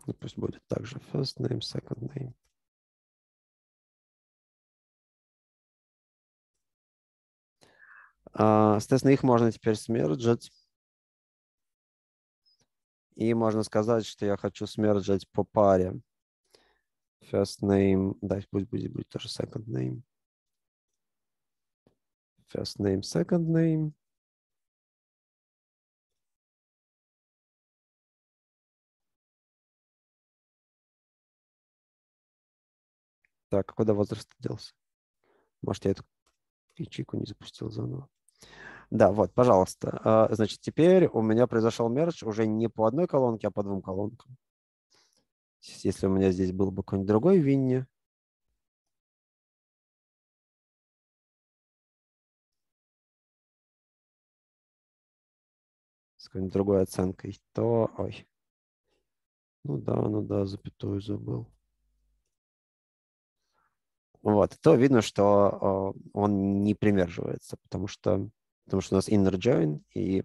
Ну, пусть будет также first name, second name. А, соответственно, их можно теперь смерджить. И можно сказать, что я хочу смерджить по паре. First name, да, пусть будет, будет тоже second name. First name, second name. Так, а куда возраст делся? Может, я эту ячейку не запустил заново. Да, вот, пожалуйста. А, значит, теперь у меня произошел мерч уже не по одной колонке, а по двум колонкам. Если у меня здесь был бы какой-нибудь другой Винни, с какой-нибудь другой оценкой, то... Ой. Ну да, ну да, запятую забыл. Вот, то видно, что а, он не примерживается, потому что потому что у нас inner join, и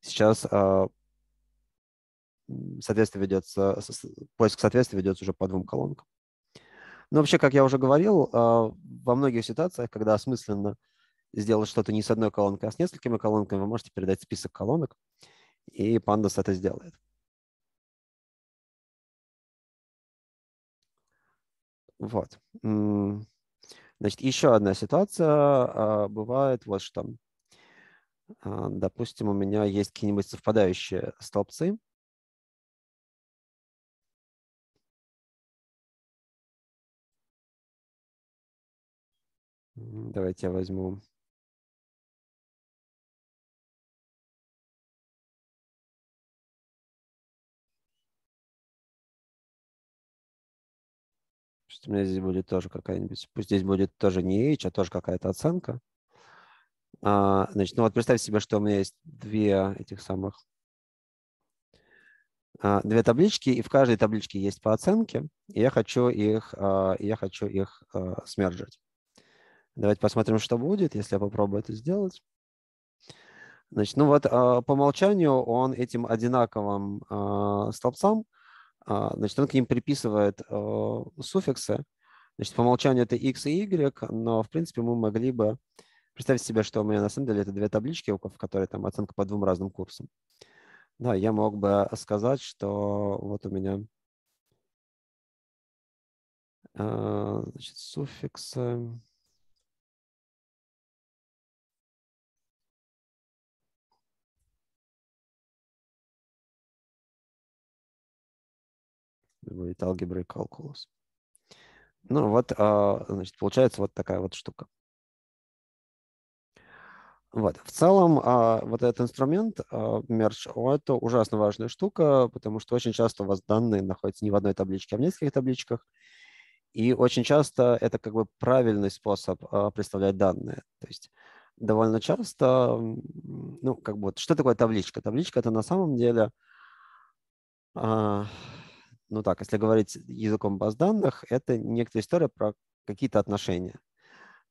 сейчас э, соответствие ведется, поиск соответствия ведется уже по двум колонкам. Но вообще, как я уже говорил, э, во многих ситуациях, когда осмысленно сделать что-то не с одной колонкой, а с несколькими колонками, вы можете передать список колонок, и Pandas это сделает. Вот. Значит, еще одна ситуация а, бывает вот что. А, допустим, у меня есть какие-нибудь совпадающие столбцы. Давайте я возьму у меня здесь будет тоже какая-нибудь, пусть здесь будет тоже не H, а тоже какая-то оценка. А, значит, ну вот представьте себе, что у меня есть две этих самых, а, две таблички, и в каждой табличке есть по оценке, и я хочу их, а, я хочу их а, смержить. Давайте посмотрим, что будет, если я попробую это сделать. Значит, ну вот по умолчанию он этим одинаковым столбцам значит, он к ним приписывает суффиксы. Значит, по умолчанию это x и y, но, в принципе, мы могли бы представить себе, что у меня на самом деле это две таблички, в которой там оценка по двум разным курсам. Да, я мог бы сказать, что вот у меня э, значит, суффиксы. будет алгебра и калкулус. Ну вот, а, значит, получается вот такая вот штука. Вот. В целом, а, вот этот инструмент Merge, это ужасно важная штука, потому что очень часто у вас данные находятся не в одной табличке, а в нескольких табличках. И очень часто это как бы правильный способ а, представлять данные. То есть довольно часто, ну, как бы, вот, что такое табличка? Табличка – это на самом деле ну так, если говорить языком баз данных, это некоторая история про какие-то отношения.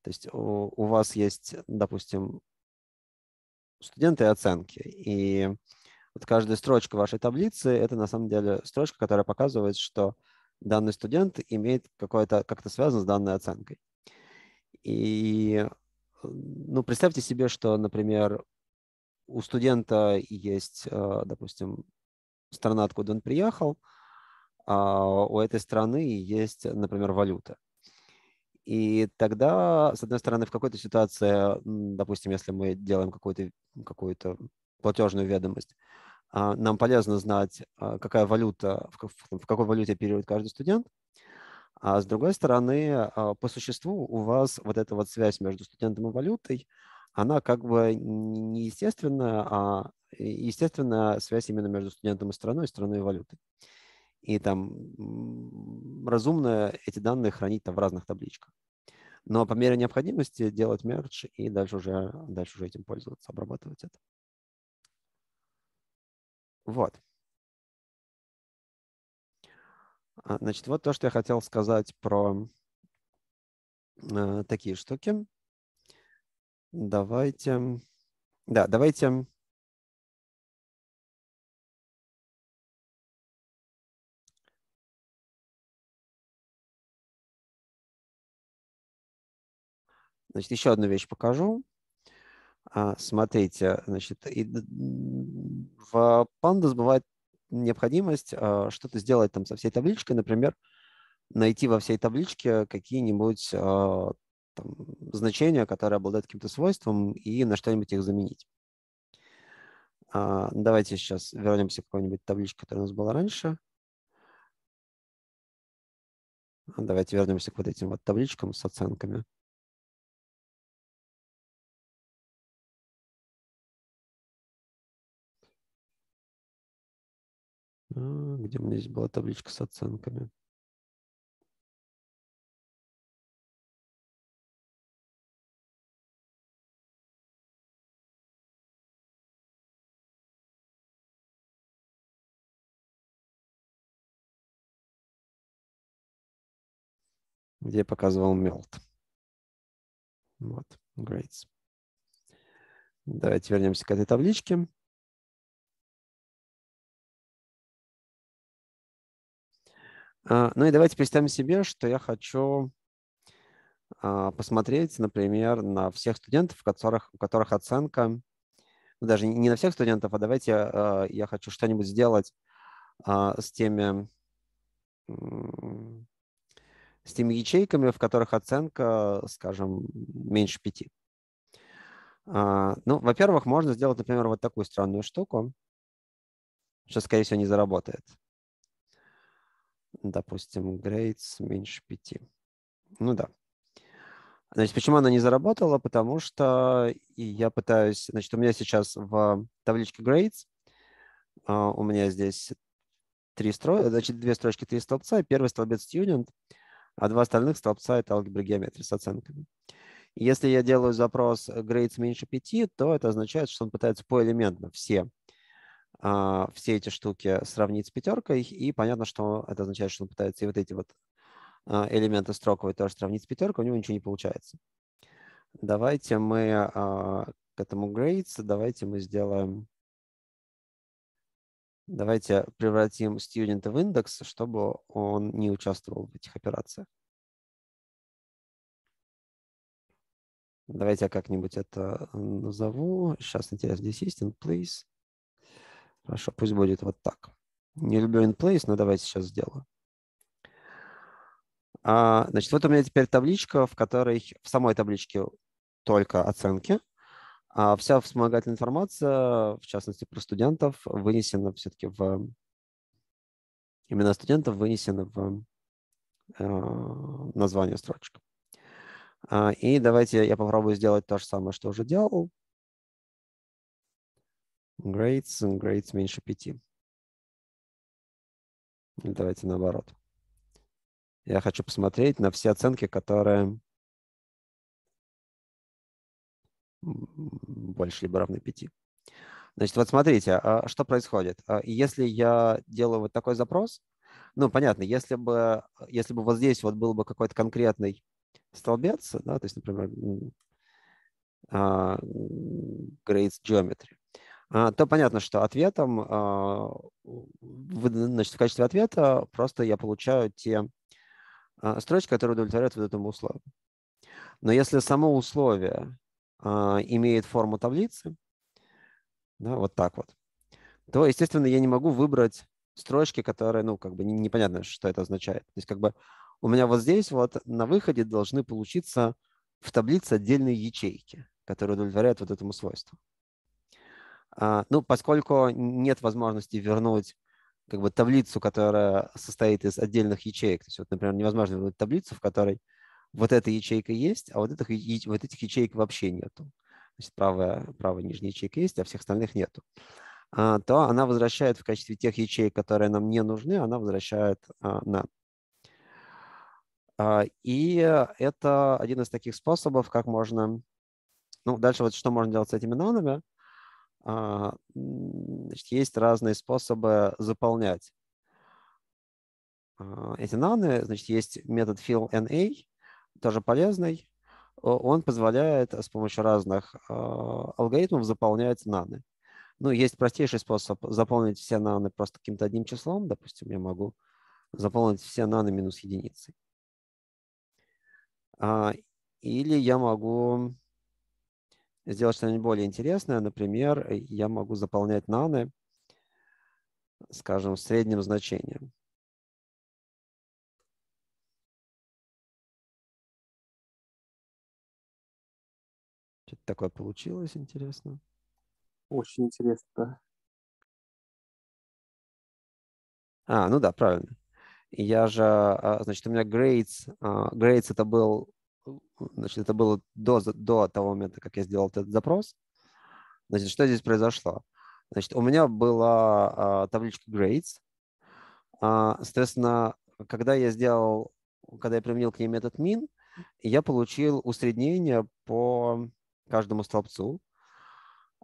То есть у, у вас есть, допустим, студенты и оценки, и вот каждая строчка вашей таблицы – это на самом деле строчка, которая показывает, что данный студент имеет какое-то, как-то связано с данной оценкой. И ну, представьте себе, что, например, у студента есть, э, допустим, страна, откуда он приехал – а у этой страны есть, например, валюта. И тогда, с одной стороны, в какой-то ситуации, допустим, если мы делаем какую-то какую платежную ведомость, а, нам полезно знать, а, какая валюта, в какой валюте оперирует каждый студент. А с другой стороны, по существу у вас вот эта вот связь между студентом и валютой, она как бы не естественная, а естественная связь именно между студентом и страной, и страной и валютой и там разумно эти данные хранить там в разных табличках. Но по мере необходимости делать мерч и дальше уже, дальше уже этим пользоваться, обрабатывать это. Вот. А, значит, вот то, что я хотел сказать про э, такие штуки. Давайте, да, давайте Значит, еще одну вещь покажу. А, смотрите, значит, в Pandas бывает необходимость а, что-то сделать там со всей табличкой, например, найти во всей табличке какие-нибудь а, значения, которые обладают каким-то свойством, и на что-нибудь их заменить. Давайте сейчас вернемся к какой-нибудь табличке, которая у нас была раньше. Давайте вернемся к вот этим вот табличкам с оценками. А, где у меня здесь была табличка с оценками? где я показывал melt. Вот, grades. Давайте вернемся к этой табличке. Ну и давайте представим себе, что я хочу а, посмотреть, например, на всех студентов, у которых, у которых оценка, ну, даже не на всех студентов, а давайте а, я хочу что-нибудь сделать с теми с теми ячейками, в которых оценка, скажем, меньше пяти. Ну, во-первых, можно сделать, например, вот такую странную штуку, что, скорее всего, не заработает допустим, grades меньше 5. Ну да. Значит, почему она не заработала? Потому что я пытаюсь... Значит, у меня сейчас в табличке grades uh, у меня здесь три стро... значит, две строчки, три столбца. Первый столбец student, а два остальных столбца — это алгебра геометрии с оценками. Если я делаю запрос grades меньше 5, то это означает, что он пытается поэлементно все а, все эти штуки сравнить с пятеркой, и понятно, что это означает, что он пытается и вот эти вот а, элементы строковые тоже сравнить с пятеркой, у него ничего не получается. Давайте мы а, к этому grades, давайте мы сделаем, давайте превратим student в индекс, чтобы он не участвовал в этих операциях. Давайте я как-нибудь это назову. Сейчас интересно, здесь есть place. Хорошо, пусть будет вот так. Не люблю in place, но давайте сейчас сделаю. А, значит, вот у меня теперь табличка, в которой в самой табличке только оценки, а вся вспомогательная информация, в частности про студентов, вынесена все-таки в имена студентов вынесены в э, название строчек. А, и давайте я попробую сделать то же самое, что уже делал grades, grades меньше 5. Давайте наоборот. Я хочу посмотреть на все оценки, которые больше либо равны 5. Значит, вот смотрите, а что происходит. А если я делаю вот такой запрос, ну, понятно, если бы, если бы вот здесь вот был бы какой-то конкретный столбец, да, то есть, например, а, grades geometry, а, то понятно, что ответом, а, значит, в качестве ответа просто я получаю те а, строчки, которые удовлетворяют вот этому условию. Но если само условие имеет форму таблицы, да, вот так вот, то, естественно, я не могу выбрать строчки, которые, ну, как бы непонятно, что это означает. То есть, как бы у меня вот здесь вот на выходе должны получиться в таблице отдельные ячейки, которые удовлетворяют вот этому свойству. А, ну, поскольку нет возможности вернуть как бы таблицу, которая состоит из отдельных ячеек. То есть, вот, например, невозможно вернуть таблицу, в которой вот эта ячейка есть, а вот этих, вот этих ячеек вообще нету. Значит, правая, правая нижняя ячейка есть, а всех остальных нету. А, то она возвращает в качестве тех ячеек, которые нам не нужны, она возвращает а, на. А, и это один из таких способов, как можно... Ну, дальше вот что можно делать с этими нанами – значит, есть разные способы заполнять а, эти наны. Значит, есть метод fill_na, тоже полезный. Он позволяет с помощью разных а, алгоритмов заполнять наны. Ну, есть простейший способ заполнить все наны просто каким-то одним числом. Допустим, я могу заполнить все наны минус единицей. Или я могу сделать что-нибудь более интересное. Например, я могу заполнять наны, скажем, средним значением. Что-то такое получилось интересно. Очень интересно, да. А, ну да, правильно. Я же, а, значит, у меня grades, а, grades это был Значит, это было до, до того момента, как я сделал этот запрос. Значит, что здесь произошло? Значит, у меня была а, табличка grades. А, соответственно, когда я сделал, когда я применил к ней метод min, я получил усреднение по каждому столбцу.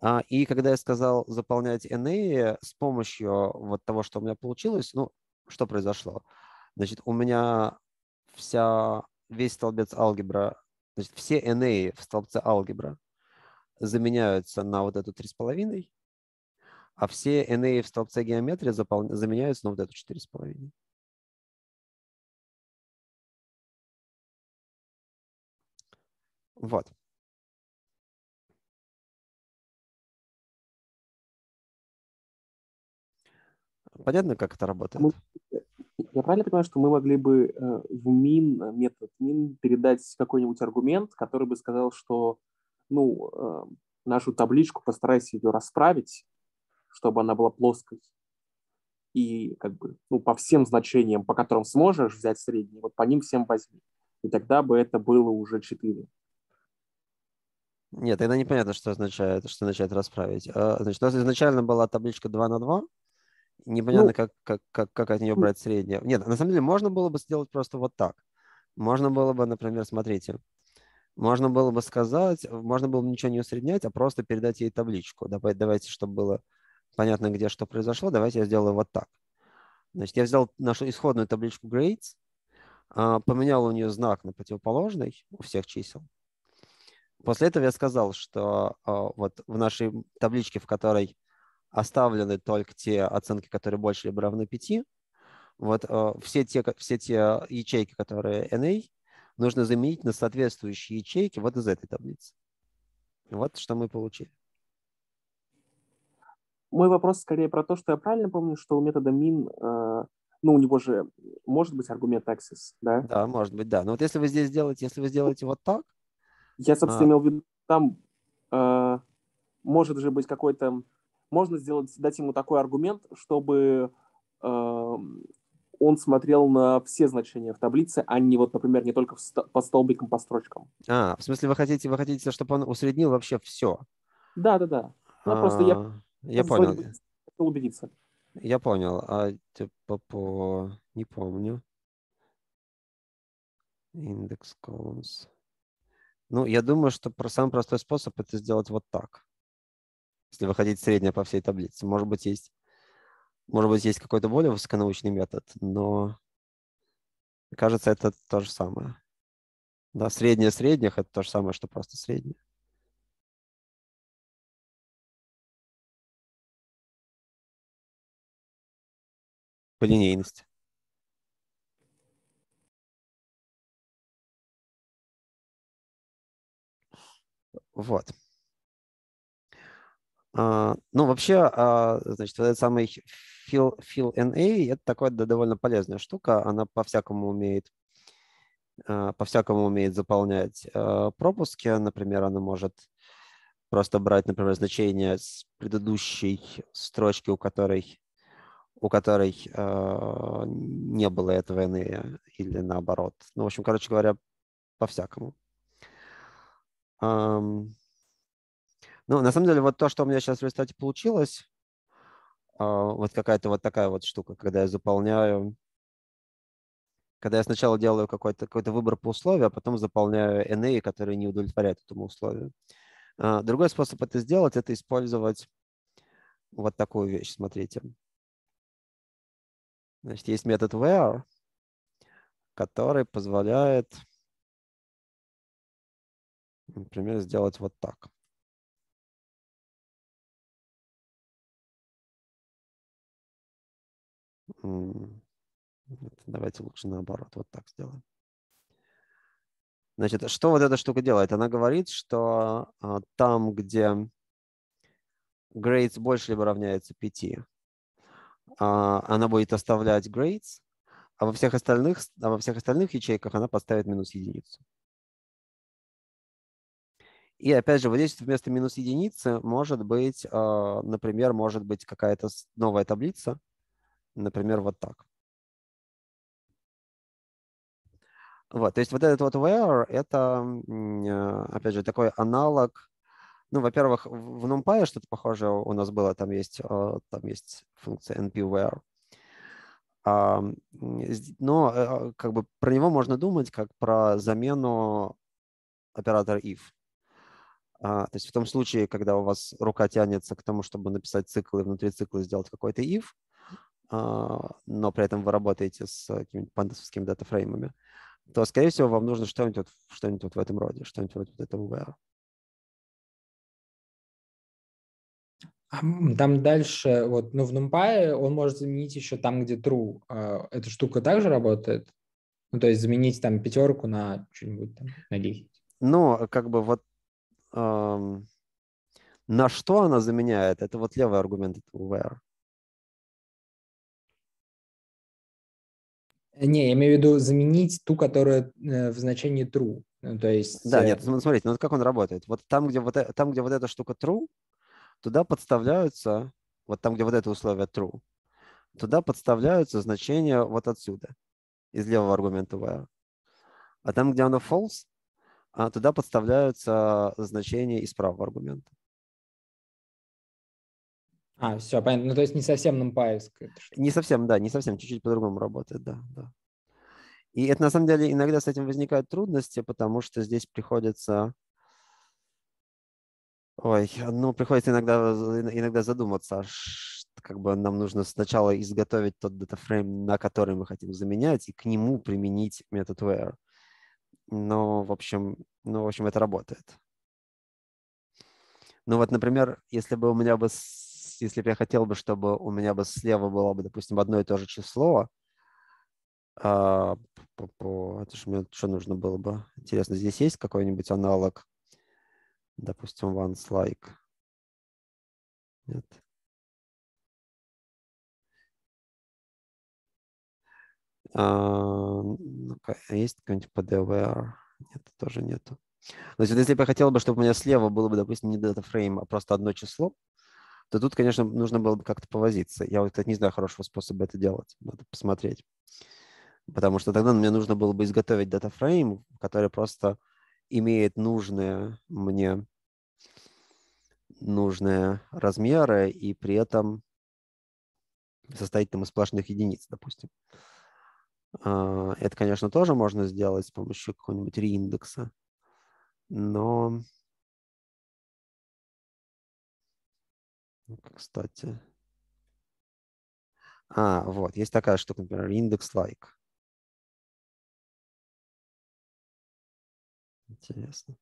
А, и когда я сказал заполнять NA с помощью вот того, что у меня получилось, ну, что произошло? Значит, у меня вся весь столбец алгебра, значит, все NA в столбце алгебра заменяются на вот эту 3,5, а все NA в столбце геометрии запол... заменяются на вот эту 4,5. Вот. Понятно, как это работает? Я правильно понимаю, что мы могли бы э, в min, э, метод min, передать какой-нибудь аргумент, который бы сказал, что ну, э, нашу табличку постарайся ее расправить, чтобы она была плоской, и как бы ну, по всем значениям, по которым сможешь взять средний, вот по ним всем возьми. И тогда бы это было уже 4. Нет, тогда непонятно, что означает, что означает расправить. А, значит, у нас изначально была табличка 2 на 2, Непонятно, ну, как, как, как, как от нее брать среднее. Нет, на самом деле можно было бы сделать просто вот так. Можно было бы, например, смотрите, можно было бы сказать, можно было бы ничего не усреднять, а просто передать ей табличку. Давайте, давайте, чтобы было понятно, где что произошло, давайте я сделаю вот так. Значит, я взял нашу исходную табличку grades, а, поменял у нее знак на противоположный у всех чисел. После этого я сказал, что а, вот в нашей табличке, в которой оставлены только те оценки, которые больше либо равны 5. Вот э, все, те, все те ячейки, которые NA, нужно заменить на соответствующие ячейки вот из этой таблицы. Вот что мы получили. Мой вопрос скорее про то, что я правильно помню, что у метода min, э, ну, у него же может быть аргумент access, да? Да, может быть, да. Но вот если вы здесь сделаете, если вы сделаете вот так... Я, собственно, а... имел в виду, там э, может же быть какой-то можно сделать, дать ему такой аргумент, чтобы э, он смотрел на все значения в таблице, а не вот, например, не только по столбикам, по строчкам. А, в смысле, вы хотите, вы хотите, чтобы он усреднил вообще все? Да, да, да. Ну, а, просто я, я понял. убедиться. Я понял. А типа по... Не помню. Индекс columns. Ну, я думаю, что самый простой способ это сделать вот так если выходить среднее по всей таблице. Может быть, есть, может быть, есть какой-то более высоконаучный метод, но кажется, это то же самое. Да, среднее средних – это то же самое, что просто среднее. По линейности. Вот. А, ну, вообще, а, значит, этот самый Fill, Fill NA – это такая довольно полезная штука. Она по-всякому умеет а, по-всякому умеет заполнять пропуски. Например, она может просто брать, например, значение с предыдущей строчки, у которой, у которой не было этого NA, или наоборот. Ну, в общем, короче говоря, по-всякому. Ну, на самом деле, вот то, что у меня сейчас в результате получилось, а, вот какая-то вот такая вот штука, когда я заполняю, когда я сначала делаю какой-то какой выбор по условию, а потом заполняю NA, которые не удовлетворяют этому условию. А, другой способ это сделать, это использовать вот такую вещь, смотрите. Значит, есть метод where, который позволяет, например, сделать вот так. Давайте лучше наоборот, вот так сделаем. Значит, что вот эта штука делает? Она говорит, что а, там, где grades больше либо равняется 5, а, она будет оставлять grades, а во всех остальных, а во всех остальных ячейках она поставит минус единицу. И опять же, вот здесь вместо минус единицы может быть, а, например, может быть какая-то новая таблица, Например, вот так. Вот, то есть вот этот вот where – это, э, опять же, такой аналог. Ну, во-первых, в NumPy что-то похожее у нас было. Там есть, э, там есть функция npwhere. Но э, как бы про него можно думать как про замену оператора if. А, то есть в том случае, когда у вас рука тянется к тому, чтобы написать цикл и внутри цикла сделать какой-то if – а, но при этом вы работаете с какими-то пандасовскими датафреймами, то, скорее всего, вам нужно что-нибудь вот, что вот в этом роде, что-нибудь вот этого where. Там дальше, вот, ну, в NumPy он может заменить еще там, где true. А, эта штука также работает? Ну, то есть заменить там пятерку на что-нибудь там, на 10. Ну, как бы вот эм, на что она заменяет, это вот левый аргумент этого where. Не, я имею в виду заменить ту, которая э, в значении true. Ну, то есть... Да, нет, э, смотрите, ну как он работает. Вот там, где вот, э, там, где вот эта штука true, туда подставляются, вот там, где вот это условие true, туда подставляются значения вот отсюда, из левого аргумента where. А там, где оно false, а туда подставляются значения из правого аргумента. А, все, понятно. Ну, то есть не совсем нампаевская. Не совсем, да, не совсем, чуть-чуть по-другому работает, да, да. И это на самом деле иногда с этим возникают трудности, потому что здесь приходится Ой, ну, приходится иногда, иногда задуматься, как бы нам нужно сначала изготовить тот датафрейм, на который мы хотим заменять, и к нему применить метод where. Но, в общем, ну, в общем, это работает. Ну вот, например, если бы у меня бы, если бы я хотел бы, чтобы у меня бы слева было бы, допустим, одно и то же число, а, это же мне что нужно было бы? Интересно, здесь есть какой-нибудь аналог допустим, once like. Нет. А, есть какой-нибудь PDWR? Нет, тоже нету. То есть, если бы я хотел бы, чтобы у меня слева было бы, допустим, не data frame, а просто одно число, то тут, конечно, нужно было бы как-то повозиться. Я вот, не знаю хорошего способа это делать. Надо посмотреть. Потому что тогда мне нужно было бы изготовить датафрейм, который просто имеет нужные мне нужные размеры и при этом состоит там из сплошных единиц, допустим. А, это, конечно, тоже можно сделать с помощью какого-нибудь реиндекса, но, кстати, а, вот, есть такая штука, например, индекс like. Интересно.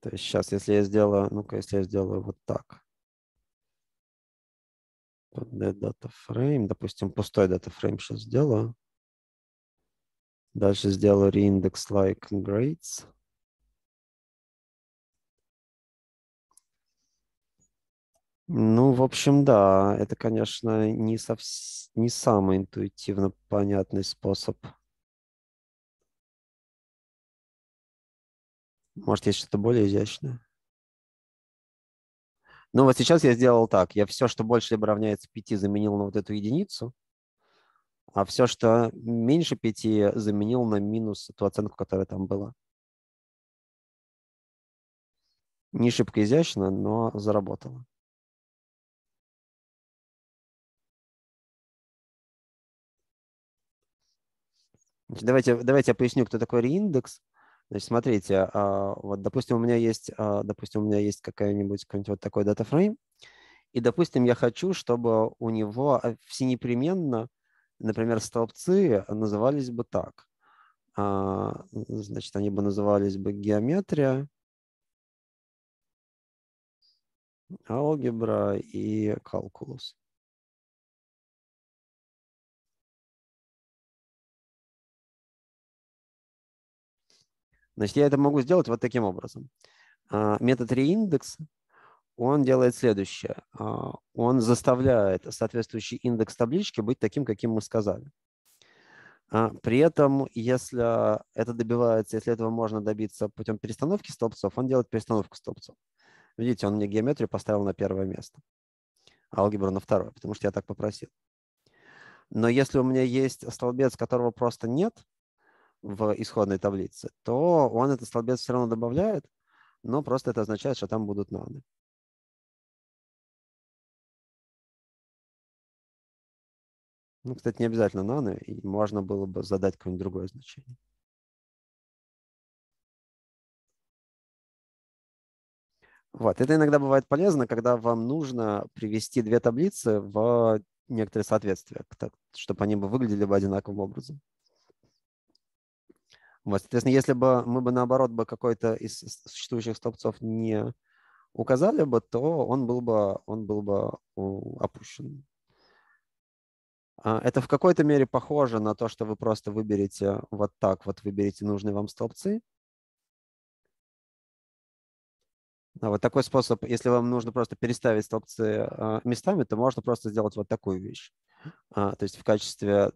То есть сейчас, если я сделаю, ну-ка, если я сделаю вот так. Data frame, допустим, пустой data frame сейчас сделаю. Дальше сделаю reindex like grades. Ну, в общем, да, это, конечно, не, совс... не самый интуитивно понятный способ. Может, есть что-то более изящное? Ну, вот сейчас я сделал так. Я все, что больше либо равняется 5, заменил на вот эту единицу, а все, что меньше 5, заменил на минус ту оценку, которая там была. Не шибко изящно, но заработало. Давайте, давайте я поясню, кто такой реиндекс. Значит, смотрите, а, вот, допустим, у меня есть, а, допустим, у меня есть какая-нибудь какой-нибудь вот такой датафрейм, и, допустим, я хочу, чтобы у него а, все непременно, например, столбцы назывались бы так. Значит, они бы назывались бы геометрия, алгебра и калкулус. Значит, я это могу сделать вот таким образом. А, метод реиндекс, он делает следующее. А, он заставляет соответствующий индекс таблички быть таким, каким мы сказали. А, при этом, если это добивается, если этого можно добиться путем перестановки столбцов, он делает перестановку столбцов. Видите, он мне геометрию поставил на первое место, алгебру на второе, потому что я так попросил. Но если у меня есть столбец, которого просто нет, в исходной таблице, то он этот столбец все равно добавляет, но просто это означает, что там будут наны. Ну, кстати, не обязательно наны, и можно было бы задать какое-нибудь другое значение. Вот. Это иногда бывает полезно, когда вам нужно привести две таблицы в некоторое соответствие, чтобы они бы выглядели бы одинаковым образом. Вот, соответственно, если бы мы бы наоборот бы какой-то из существующих столбцов не указали бы, то он был бы, он был бы опущен. А, это в какой-то мере похоже на то, что вы просто выберете вот так, вот выберете нужные вам столбцы, А вот такой способ, если вам нужно просто переставить столбцы а, местами, то можно просто сделать вот такую вещь. То есть в качестве,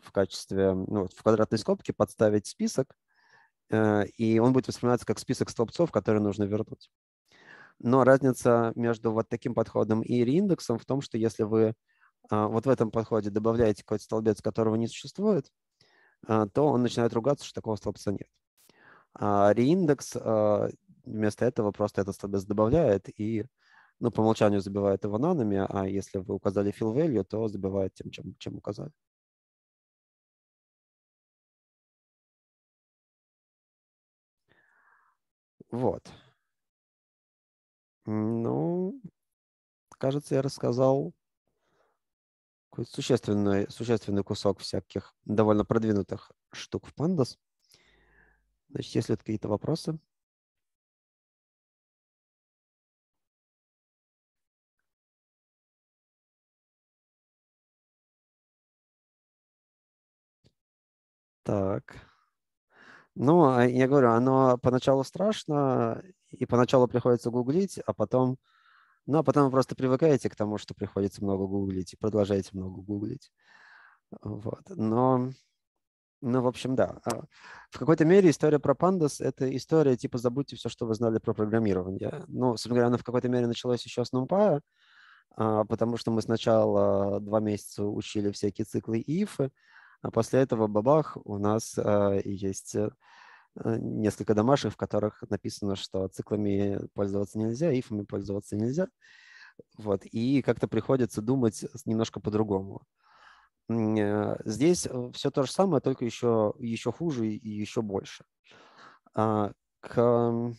в качестве ну, в квадратной скобке подставить список, э, и он будет восприниматься как список столбцов, которые нужно вернуть. Но разница между вот таким подходом и реиндексом в том, что если вы вот в этом подходе добавляете какой-то столбец, которого не существует, то он начинает ругаться, что такого столбца нет. А реиндекс вместо этого просто этот статус добавляет и ну, по умолчанию забивает его нанами, а если вы указали fill value, то забивает тем, чем, чем указали. Вот. Ну, кажется, я рассказал какой-то существенный, существенный кусок всяких довольно продвинутых штук в Pandas. Значит, если какие-то вопросы? Так. Ну, а я говорю, оно поначалу страшно, и поначалу приходится гуглить, а потом, а потом вы просто привыкаете к тому, что приходится много гуглить, и продолжаете много гуглить. Вот. Но, ну, в общем, да. А в какой-то мере история про Pandas – это история типа «забудьте все, что вы знали про программирование». Ну, собственно говоря, оно в какой-то мере началось еще с NumPy, потому что мы сначала два месяца учили всякие циклы ифы, а после этого бабах у нас есть э, несколько домашек, в которых написано, что циклами пользоваться нельзя, ифами пользоваться нельзя. Вот, и как-то приходится думать немножко по-другому. Э, здесь все то же самое, только еще, еще хуже и еще больше. А, к,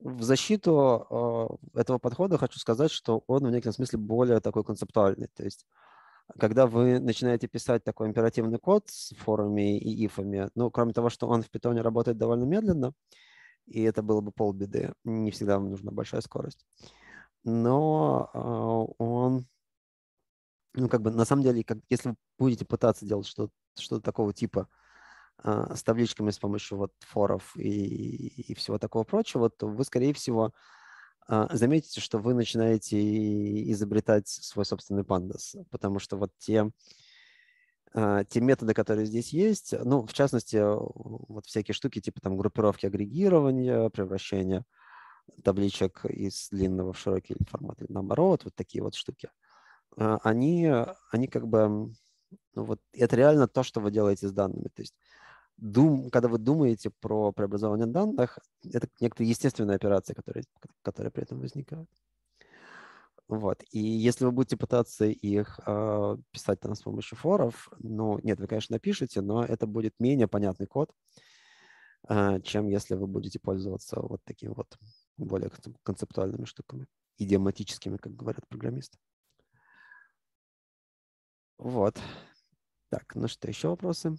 в защиту этого подхода хочу сказать, что он в некотором смысле более такой концептуальный. То есть когда вы начинаете писать такой императивный код с форами и ифами, ну, кроме того, что он в питоне работает довольно медленно, и это было бы полбеды, не всегда вам нужна большая скорость, но э, он, ну, как бы, на самом деле, как, если вы будете пытаться делать что-то что такого типа э, с табличками с помощью вот форов и, и всего такого прочего, то вы, скорее всего, а, заметите, что вы начинаете изобретать свой собственный пандас, потому что вот те, а, те методы, которые здесь есть, ну, в частности, вот всякие штуки типа там группировки агрегирования, превращения табличек из длинного в широкий формат или наоборот, вот такие вот штуки, а, они, они как бы, ну, вот это реально то, что вы делаете с данными. То есть дум, когда вы думаете про преобразование данных, это некоторые естественные операции, которые, которые при этом возникают. Вот. И если вы будете пытаться их э, писать там с помощью форов, ну, нет, вы, конечно, напишите, но это будет менее понятный код, э, чем если вы будете пользоваться вот такими вот более концептуальными штуками, идиоматическими, как говорят программисты. Вот. Так, ну что, еще вопросы?